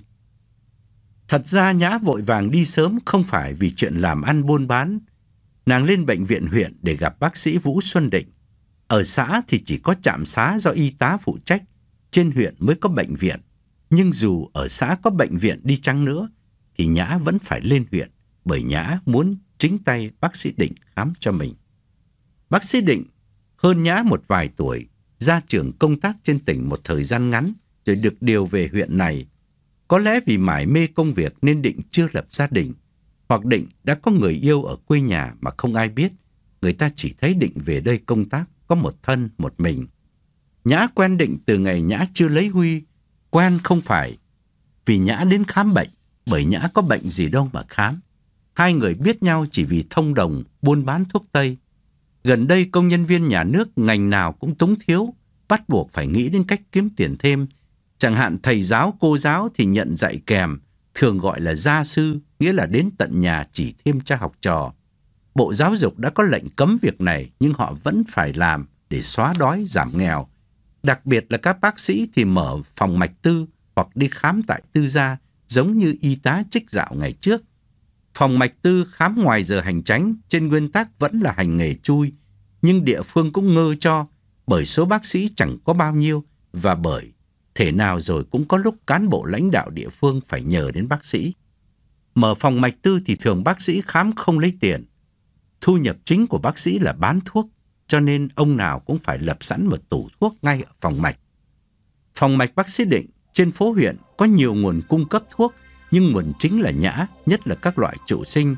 Thật ra Nhã vội vàng đi sớm không phải vì chuyện làm ăn buôn bán. Nàng lên bệnh viện huyện để gặp bác sĩ Vũ Xuân Định. Ở xã thì chỉ có trạm xá do y tá phụ trách, trên huyện mới có bệnh viện. Nhưng dù ở xã có bệnh viện đi chăng nữa, thì Nhã vẫn phải lên huyện, bởi Nhã muốn chính tay bác sĩ Định khám cho mình. Bác sĩ Định hơn Nhã một vài tuổi, ra trường công tác trên tỉnh một thời gian ngắn, rồi được điều về huyện này. Có lẽ vì mải mê công việc nên Định chưa lập gia đình, hoặc Định đã có người yêu ở quê nhà mà không ai biết. Người ta chỉ thấy Định về đây công tác có một thân một mình. Nhã quen định từ ngày Nhã chưa lấy Huy, quen không phải vì Nhã đến khám bệnh, bởi Nhã có bệnh gì đâu mà khám. Hai người biết nhau chỉ vì thông đồng buôn bán thuốc Tây. Gần đây công nhân viên nhà nước ngành nào cũng túng thiếu, bắt buộc phải nghĩ đến cách kiếm tiền thêm. Chẳng hạn thầy giáo, cô giáo thì nhận dạy kèm, thường gọi là gia sư, nghĩa là đến tận nhà chỉ thêm cho học trò. Bộ Giáo dục đã có lệnh cấm việc này nhưng họ vẫn phải làm để xóa đói, giảm nghèo. Đặc biệt là các bác sĩ thì mở phòng mạch tư hoặc đi khám tại tư gia giống như y tá trích dạo ngày trước. Phòng mạch tư khám ngoài giờ hành tránh trên nguyên tắc vẫn là hành nghề chui, nhưng địa phương cũng ngơ cho bởi số bác sĩ chẳng có bao nhiêu và bởi thể nào rồi cũng có lúc cán bộ lãnh đạo địa phương phải nhờ đến bác sĩ. Mở phòng mạch tư thì thường bác sĩ khám không lấy tiền. Thu nhập chính của bác sĩ là bán thuốc, cho nên ông nào cũng phải lập sẵn một tủ thuốc ngay ở phòng mạch. Phòng mạch bác sĩ định trên phố huyện có nhiều nguồn cung cấp thuốc, nhưng nguồn chính là nhã, nhất là các loại trụ sinh.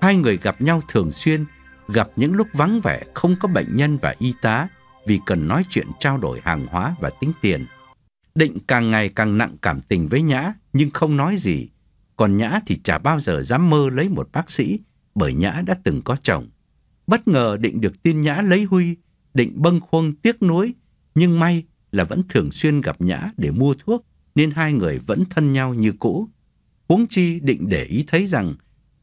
Hai người gặp nhau thường xuyên, gặp những lúc vắng vẻ không có bệnh nhân và y tá vì cần nói chuyện trao đổi hàng hóa và tính tiền. Định càng ngày càng nặng cảm tình với Nhã nhưng không nói gì. Còn Nhã thì chả bao giờ dám mơ lấy một bác sĩ bởi Nhã đã từng có chồng. Bất ngờ Định được tin Nhã lấy Huy, Định bâng khuâng tiếc nuối, nhưng may là vẫn thường xuyên gặp Nhã để mua thuốc nên hai người vẫn thân nhau như cũ. Huống chi Định để ý thấy rằng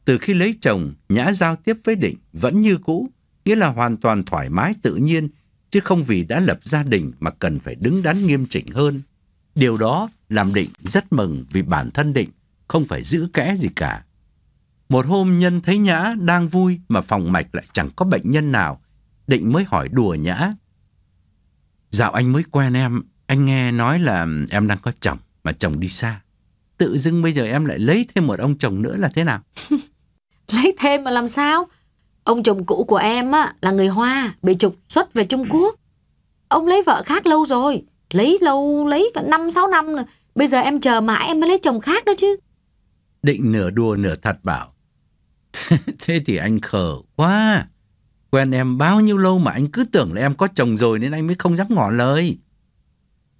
từ khi lấy chồng, Nhã giao tiếp với Định vẫn như cũ, nghĩa là hoàn toàn thoải mái tự nhiên, chứ không vì đã lập gia đình mà cần phải đứng đắn nghiêm chỉnh hơn. Điều đó làm Định rất mừng vì bản thân Định không phải giữ kẽ gì cả. Một hôm Nhân thấy Nhã đang vui mà phòng mạch lại chẳng có bệnh nhân nào. Định mới hỏi đùa Nhã. Dạo anh mới quen em, anh nghe nói là em đang có chồng mà chồng đi xa. Tự dưng bây giờ em lại lấy thêm một ông chồng nữa là thế nào? lấy thêm mà làm sao? Ông chồng cũ của em á là người Hoa, bị trục xuất về Trung Quốc. Ông lấy vợ khác lâu rồi, lấy lâu lấy cả năm sáu năm rồi. Bây giờ em chờ mãi em mới lấy chồng khác đó chứ. Định nửa đùa nửa thật bảo. thế thì anh khờ quá. Quen em bao nhiêu lâu mà anh cứ tưởng là em có chồng rồi nên anh mới không dám ngỏ lời.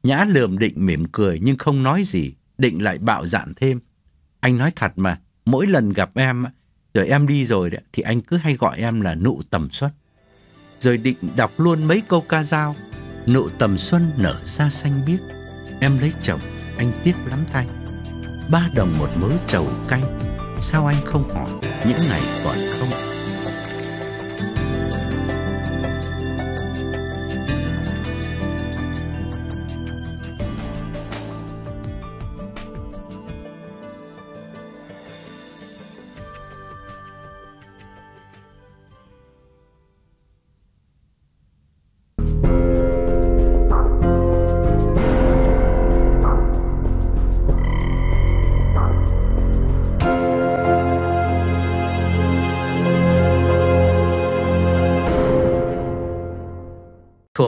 Nhã lườm định mỉm cười nhưng không nói gì. Định lại bạo dạn thêm. Anh nói thật mà, mỗi lần gặp em, rồi em đi rồi đấy, thì anh cứ hay gọi em là nụ tầm xuân. Rồi định đọc luôn mấy câu ca dao. Nụ tầm xuân nở xa xanh biếc. Em lấy chồng, anh tiếc lắm thay. Ba đồng một mớ trầu canh, sao anh không hỏi những ngày còn không?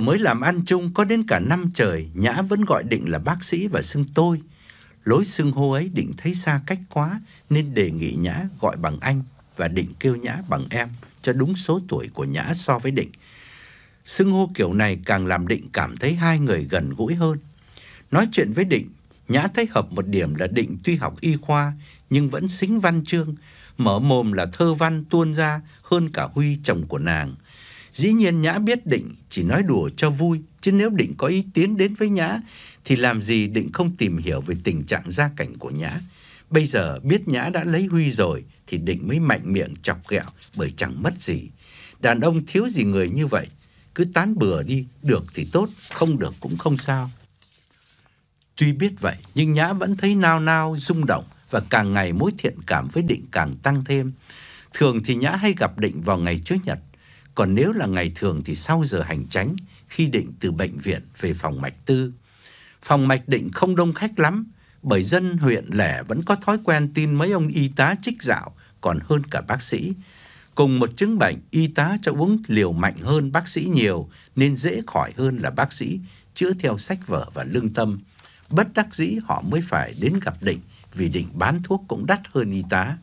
Vừa mới làm ăn chung có đến cả năm trời, Nhã vẫn gọi Định là bác sĩ và xưng tôi. Lối xưng hô ấy Định thấy xa cách quá nên đề nghị Nhã gọi bằng anh và Định kêu Nhã bằng em cho đúng số tuổi của Nhã so với Định. Xưng hô kiểu này càng làm Định cảm thấy hai người gần gũi hơn. Nói chuyện với Định, Nhã thấy hợp một điểm là Định tuy học y khoa nhưng vẫn xính văn chương, mở mồm là thơ văn tuôn ra hơn cả Huy chồng của nàng. Dĩ nhiên Nhã biết Định chỉ nói đùa cho vui, chứ nếu Định có ý tiến đến với Nhã, thì làm gì Định không tìm hiểu về tình trạng gia cảnh của Nhã. Bây giờ biết Nhã đã lấy Huy rồi, thì Định mới mạnh miệng chọc ghẹo bởi chẳng mất gì. Đàn ông thiếu gì người như vậy, cứ tán bừa đi, được thì tốt, không được cũng không sao. Tuy biết vậy, nhưng Nhã vẫn thấy nao nao, rung động và càng ngày mối thiện cảm với Định càng tăng thêm. Thường thì Nhã hay gặp Định vào ngày Chủ nhật, còn nếu là ngày thường thì sau giờ hành tránh khi định từ bệnh viện về phòng mạch tư. Phòng mạch định không đông khách lắm, bởi dân huyện lẻ vẫn có thói quen tin mấy ông y tá trích dạo còn hơn cả bác sĩ. Cùng một chứng bệnh, y tá cho uống liều mạnh hơn bác sĩ nhiều nên dễ khỏi hơn là bác sĩ chữa theo sách vở và lương tâm. Bất đắc dĩ họ mới phải đến gặp định vì định bán thuốc cũng đắt hơn y tá.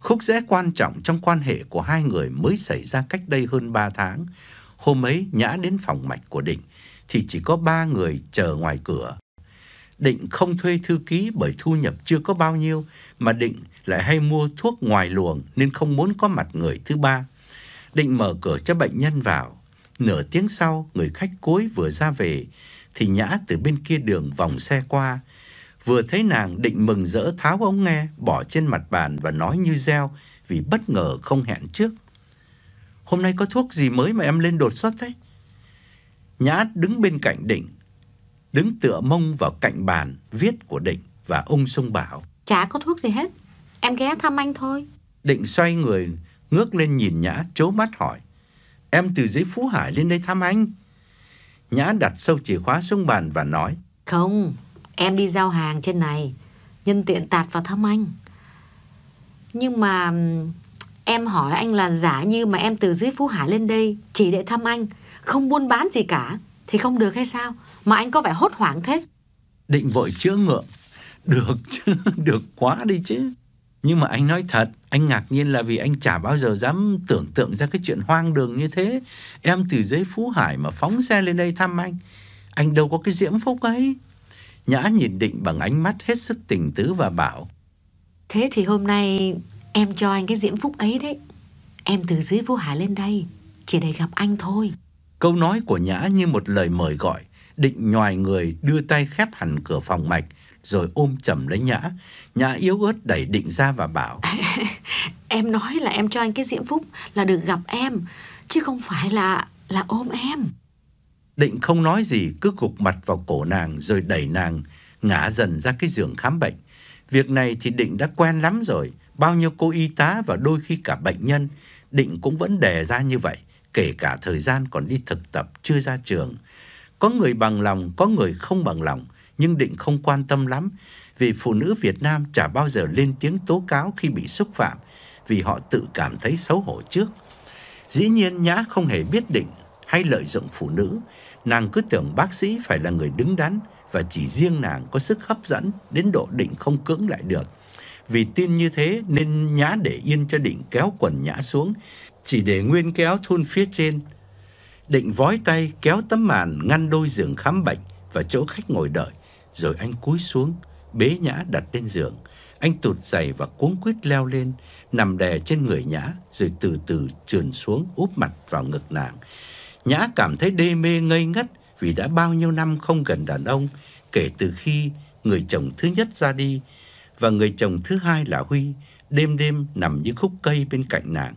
Khúc rẽ quan trọng trong quan hệ của hai người mới xảy ra cách đây hơn 3 tháng. Hôm ấy Nhã đến phòng mạch của Định thì chỉ có ba người chờ ngoài cửa. Định không thuê thư ký bởi thu nhập chưa có bao nhiêu, mà Định lại hay mua thuốc ngoài luồng nên không muốn có mặt người thứ ba. Định mở cửa cho bệnh nhân vào. Nửa tiếng sau, người khách cối vừa ra về, thì Nhã từ bên kia đường vòng xe qua. Vừa thấy nàng định mừng rỡ tháo ống nghe, bỏ trên mặt bàn và nói như reo vì bất ngờ không hẹn trước. Hôm nay có thuốc gì mới mà em lên đột xuất thế? Nhã đứng bên cạnh Định, đứng tựa mông vào cạnh bàn viết của Định và ung sung bảo. Chả có thuốc gì hết, em ghé thăm anh thôi. Định xoay người, ngước lên nhìn Nhã, chố mắt hỏi. Em từ dưới Phú Hải lên đây thăm anh. Nhã đặt sâu chìa khóa xuống bàn và nói. Không, em đi giao hàng trên này, nhân tiện tạt vào thăm anh. Nhưng mà em hỏi anh là giả như mà em từ dưới Phú Hải lên đây chỉ để thăm anh, không buôn bán gì cả, thì không được hay sao? Mà anh có vẻ hốt hoảng thế. Định vội chữa ngượng. Được chứ, được quá đi chứ. Nhưng mà anh nói thật, anh ngạc nhiên là vì anh chả bao giờ dám tưởng tượng ra cái chuyện hoang đường như thế. Em từ dưới Phú Hải mà phóng xe lên đây thăm anh. Anh đâu có cái diễm phúc ấy. Nhã nhìn Định bằng ánh mắt hết sức tình tứ và bảo. Thế thì hôm nay em cho anh cái diễm phúc ấy đấy. Em từ dưới Phú Hải lên đây, chỉ để gặp anh thôi. Câu nói của Nhã như một lời mời gọi. Định nhòi người đưa tay khép hẳn cửa phòng mạch rồi ôm chầm lấy Nhã. Nhã yếu ớt đẩy Định ra và bảo. em nói là em cho anh cái diễm phúc là được gặp em, chứ không phải là là ôm em. Định không nói gì cứ gục mặt vào cổ nàng rồi đẩy nàng ngã dần ra cái giường khám bệnh. Việc này thì Định đã quen lắm rồi. Bao nhiêu cô y tá và đôi khi cả bệnh nhân, Định cũng vẫn đề ra như vậy, kể cả thời gian còn đi thực tập chưa ra trường. Có người bằng lòng, có người không bằng lòng, nhưng Định không quan tâm lắm, vì phụ nữ Việt Nam chả bao giờ lên tiếng tố cáo khi bị xúc phạm, vì họ tự cảm thấy xấu hổ trước. Dĩ nhiên Nhã không hề biết Định hay lợi dụng phụ nữ, nàng cứ tưởng bác sĩ phải là người đứng đắn và chỉ riêng nàng có sức hấp dẫn đến độ Định không cưỡng lại được. Vì tin như thế nên Nhã để yên cho Định kéo quần Nhã xuống, chỉ để nguyên kéo thun phía trên. Định vói tay kéo tấm màn ngăn đôi giường khám bệnh và chỗ khách ngồi đợi, rồi anh cúi xuống, bế Nhã đặt lên giường. Anh tụt giày và cuống quýt leo lên, nằm đè trên người Nhã, rồi từ từ trườn xuống úp mặt vào ngực nàng. Nhã cảm thấy đê mê ngây ngất vì đã bao nhiêu năm không gần đàn ông, kể từ khi người chồng thứ nhất ra đi, và người chồng thứ hai là Huy, đêm đêm nằm như khúc cây bên cạnh nàng.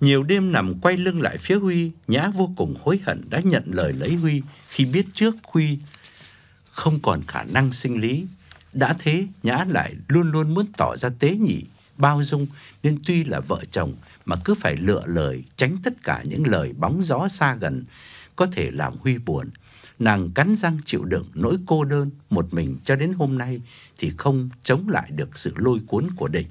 Nhiều đêm nằm quay lưng lại phía Huy, Nhã vô cùng hối hận đã nhận lời lấy Huy khi biết trước Huy không còn khả năng sinh lý. Đã thế, Nhã lại luôn luôn muốn tỏ ra tế nhị, bao dung, nên tuy là vợ chồng mà cứ phải lựa lời tránh tất cả những lời bóng gió xa gần có thể làm Huy buồn. Nàng cắn răng chịu đựng nỗi cô đơn một mình cho đến hôm nay thì không chống lại được sự lôi cuốn của định.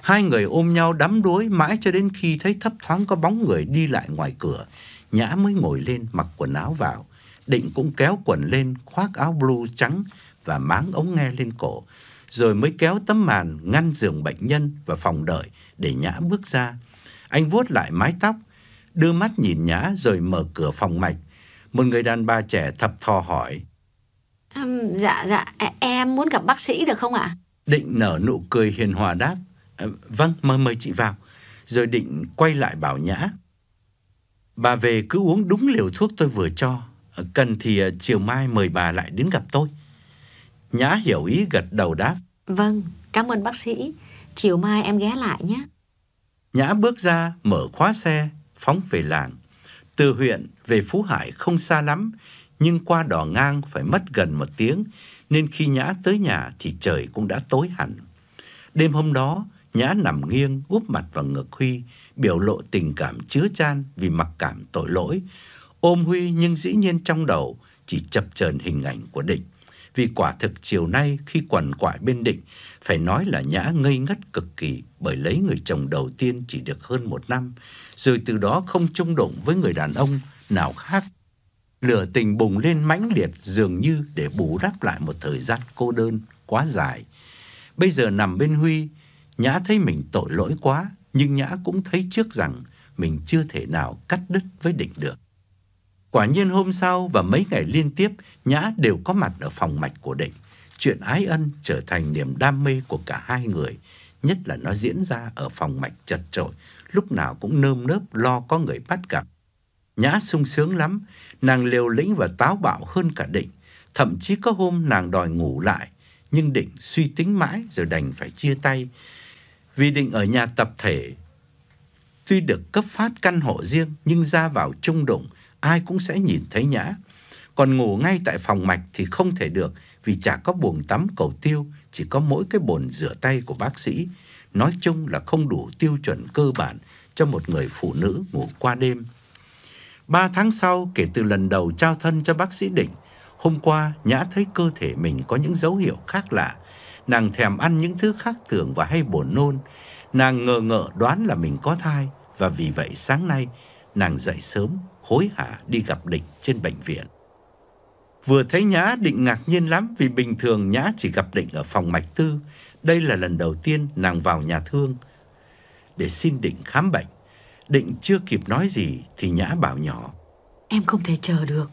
Hai người ôm nhau đắm đuối mãi cho đến khi thấy thấp thoáng có bóng người đi lại ngoài cửa. Nhã mới ngồi lên mặc quần áo vào. Định cũng kéo quần lên, khoác áo blue trắng và máng ống nghe lên cổ. Rồi mới kéo tấm màn ngăn giường bệnh nhân và phòng đợi để Nhã bước ra. Anh vuốt lại mái tóc, đưa mắt nhìn Nhã rồi mở cửa phòng mạch. Một người đàn bà trẻ thập thò hỏi. Um, dạ, dạ, em muốn gặp bác sĩ được không ạ? Định nở nụ cười hiền hòa đáp. À, vâng, mời mời chị vào. Rồi định quay lại bảo Nhã. Bà về cứ uống đúng liều thuốc tôi vừa cho. Cần thì ờ, chiều mai mời bà lại đến gặp tôi. Nhã hiểu ý gật đầu đáp. Vâng, cảm ơn bác sĩ. Chiều mai em ghé lại nhé. Nhã bước ra, mở khóa xe, phóng về làng. Từ huyện về Phú Hải không xa lắm, nhưng qua đò ngang phải mất gần một tiếng, nên khi Nhã tới nhà thì trời cũng đã tối hẳn. Đêm hôm đó, Nhã nằm nghiêng, úp mặt vào ngực Huy, biểu lộ tình cảm chứa chan vì mặc cảm tội lỗi. Ôm Huy nhưng dĩ nhiên trong đầu chỉ chập chờn hình ảnh của địch. Vì quả thực chiều nay khi quằn quại bên Định, phải nói là Nhã ngây ngất cực kỳ bởi lấy người chồng đầu tiên chỉ được hơn một năm, rồi từ đó không chung đụng với người đàn ông nào khác. Lửa tình bùng lên mãnh liệt dường như để bù đắp lại một thời gian cô đơn quá dài. Bây giờ nằm bên Huy, Nhã thấy mình tội lỗi quá, nhưng Nhã cũng thấy trước rằng mình chưa thể nào cắt đứt với Định được. Quả nhiên hôm sau và mấy ngày liên tiếp, Nhã đều có mặt ở phòng mạch của Định. Chuyện ái ân trở thành niềm đam mê của cả hai người, nhất là nó diễn ra ở phòng mạch chật chội, lúc nào cũng nơm nớp lo có người bắt gặp. Nhã sung sướng lắm, nàng liều lĩnh và táo bạo hơn cả Định. Thậm chí có hôm nàng đòi ngủ lại, nhưng Định suy tính mãi rồi đành phải chia tay. Vì Định ở nhà tập thể, tuy được cấp phát căn hộ riêng nhưng ra vào chung đụng, ai cũng sẽ nhìn thấy Nhã. Còn ngủ ngay tại phòng mạch thì không thể được vì chả có buồng tắm cầu tiêu, chỉ có mỗi cái bồn rửa tay của bác sĩ. Nói chung là không đủ tiêu chuẩn cơ bản cho một người phụ nữ ngủ qua đêm. Ba tháng sau kể từ lần đầu trao thân cho bác sĩ Định, hôm qua Nhã thấy cơ thể mình có những dấu hiệu khác lạ. Nàng thèm ăn những thứ khác thường và hay buồn nôn. Nàng ngờ ngợ đoán là mình có thai và vì vậy sáng nay nàng dậy sớm hối hả đi gặp Định trên bệnh viện. Vừa thấy Nhã Định ngạc nhiên lắm vì bình thường Nhã chỉ gặp Định ở phòng mạch tư. Đây là lần đầu tiên nàng vào nhà thương để xin Định khám bệnh. Định chưa kịp nói gì thì Nhã bảo nhỏ. Em không thể chờ được.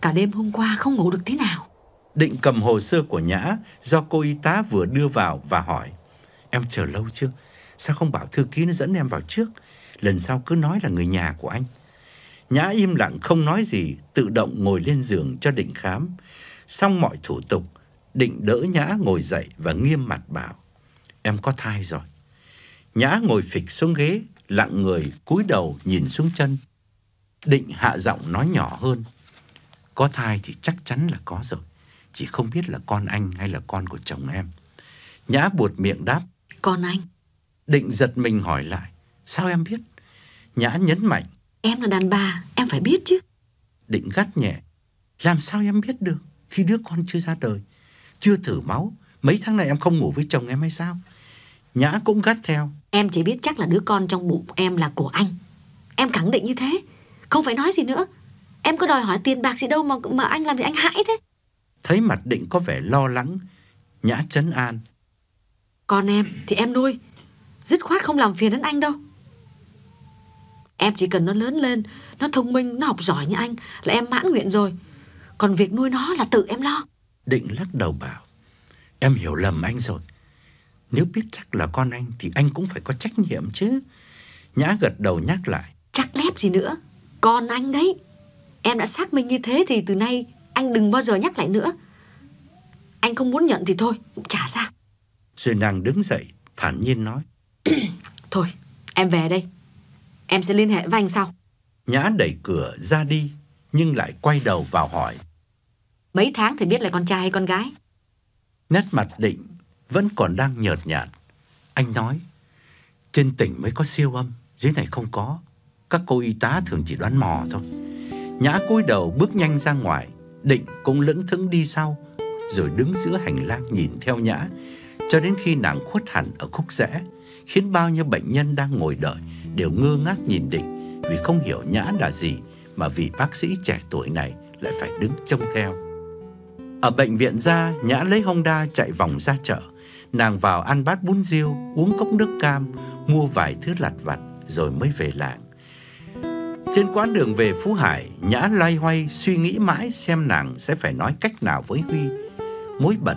Cả đêm hôm qua không ngủ được thế nào. Định cầm hồ sơ của Nhã do cô y tá vừa đưa vào và hỏi. Em chờ lâu chưa? Sao không bảo thư ký nó dẫn em vào trước? Lần sau cứ nói là người nhà của anh. Nhã im lặng không nói gì, tự động ngồi lên giường cho Định khám. Xong mọi thủ tục, Định đỡ Nhã ngồi dậy và nghiêm mặt bảo. Em có thai rồi. Nhã ngồi phịch xuống ghế, lặng người, cúi đầu nhìn xuống chân. Định hạ giọng nói nhỏ hơn. Có thai thì chắc chắn là có rồi. Chỉ không biết là con anh hay là con của chồng em. Nhã buột miệng đáp. Con anh. Định giật mình hỏi lại. Sao em biết? Nhã nhấn mạnh. Em là đàn bà, em phải biết chứ. Định gắt nhẹ. Làm sao em biết được khi đứa con chưa ra đời? Chưa thử máu, mấy tháng này em không ngủ với chồng em hay sao? Nhã cũng gắt theo. Em chỉ biết chắc là đứa con trong bụng em là của anh. Em khẳng định như thế, không phải nói gì nữa. Em có đòi hỏi tiền bạc gì đâu mà mà anh làm gì anh hãi thế. Thấy mặt Định có vẻ lo lắng, Nhã chấn an. Con em thì em nuôi, dứt khoát không làm phiền đến anh đâu. Em chỉ cần nó lớn lên, nó thông minh, nó học giỏi như anh là em mãn nguyện rồi. Còn việc nuôi nó là tự em lo. Định lắc đầu bảo, em hiểu lầm anh rồi. Nếu biết chắc là con anh thì anh cũng phải có trách nhiệm chứ. Nhã gật đầu nhắc lại. Chắc lép gì nữa, con anh đấy. Em đã xác minh như thế thì từ nay anh đừng bao giờ nhắc lại nữa. Anh không muốn nhận thì thôi, cũng chả sao. Rồi nàng đứng dậy, thản nhiên nói. thôi, em về đây. Em sẽ liên hệ với anh sau. Nhã đẩy cửa ra đi, nhưng lại quay đầu vào hỏi. Mấy tháng thì biết là con trai hay con gái? Nét mặt định vẫn còn đang nhợt nhạt. Anh nói, trên tỉnh mới có siêu âm, dưới này không có. Các cô y tá thường chỉ đoán mò thôi. Nhã cúi đầu bước nhanh ra ngoài, định cũng lững thững đi sau, rồi đứng giữa hành lang nhìn theo Nhã, cho đến khi nàng khuất hẳn ở khúc rẽ, khiến bao nhiêu bệnh nhân đang ngồi đợi đều ngơ ngác nhìn Định vì không hiểu Nhã là gì mà vị bác sĩ trẻ tuổi này lại phải đứng trông theo. Ở bệnh viện ra, Nhã lấy Honda chạy vòng ra chợ. Nàng vào ăn bát bún riêu, uống cốc nước cam, mua vài thứ lặt vặt rồi mới về làng. Trên quãng đường về Phú Hải, Nhã loay hoay suy nghĩ mãi xem nàng sẽ phải nói cách nào với Huy. Mối bận,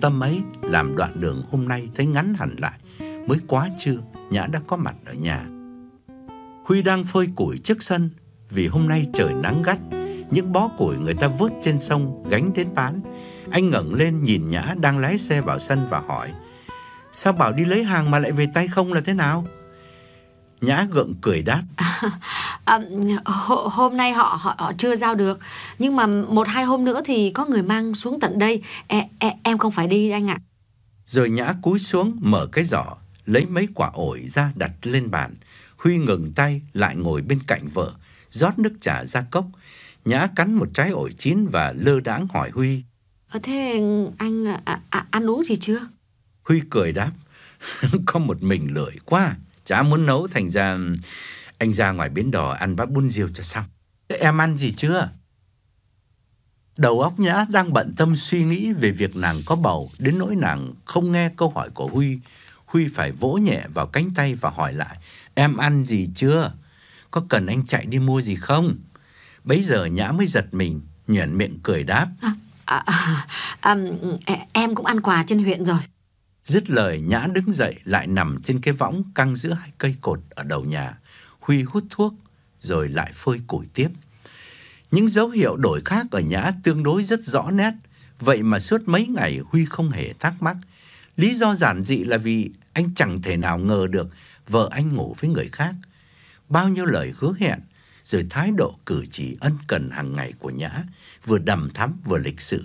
tâm ấy làm đoạn đường hôm nay thấy ngắn hẳn lại. Mới quá trưa, Nhã đã có mặt ở nhà. Huy đang phơi củi trước sân vì hôm nay trời nắng gắt. Những bó củi người ta vớt trên sông gánh đến bán. Anh ngẩng lên nhìn Nhã đang lái xe vào sân và hỏi Sao bảo đi lấy hàng mà lại về tay không là thế nào? Nhã gượng cười đáp à, à, Hôm nay họ, họ họ chưa giao được Nhưng mà một hai hôm nữa thì có người mang xuống tận đây e, e, Em không phải đi anh ạ Rồi Nhã cúi xuống mở cái giỏ Lấy mấy quả ổi ra đặt lên bàn Huy ngừng tay lại ngồi bên cạnh vợ, rót nước trà ra cốc. Nhã cắn một trái ổi chín và lơ đãng hỏi Huy. Ờ thế anh à, à, ăn uống gì chưa? Huy cười đáp. Có một mình lười quá, chả muốn nấu thành ra anh ra ngoài bến đò ăn bát bún riêu cho xong. Em ăn gì chưa? Đầu óc Nhã đang bận tâm suy nghĩ về việc nàng có bầu đến nỗi nàng không nghe câu hỏi của Huy. Huy phải vỗ nhẹ vào cánh tay và hỏi lại. Em ăn gì chưa? Có cần anh chạy đi mua gì không? Bấy giờ Nhã mới giật mình, nhoẻn miệng cười đáp. À, à, à, à, em cũng ăn quà trên huyện rồi. Dứt lời Nhã đứng dậy lại nằm trên cái võng căng giữa hai cây cột ở đầu nhà. Huy hút thuốc rồi lại phơi củi tiếp. Những dấu hiệu đổi khác ở Nhã tương đối rất rõ nét. Vậy mà suốt mấy ngày Huy không hề thắc mắc. Lý do giản dị là vì anh chẳng thể nào ngờ được vợ anh ngủ với người khác. Bao nhiêu lời hứa hẹn, rồi thái độ cử chỉ ân cần hàng ngày của Nhã, vừa đầm thắm vừa lịch sự,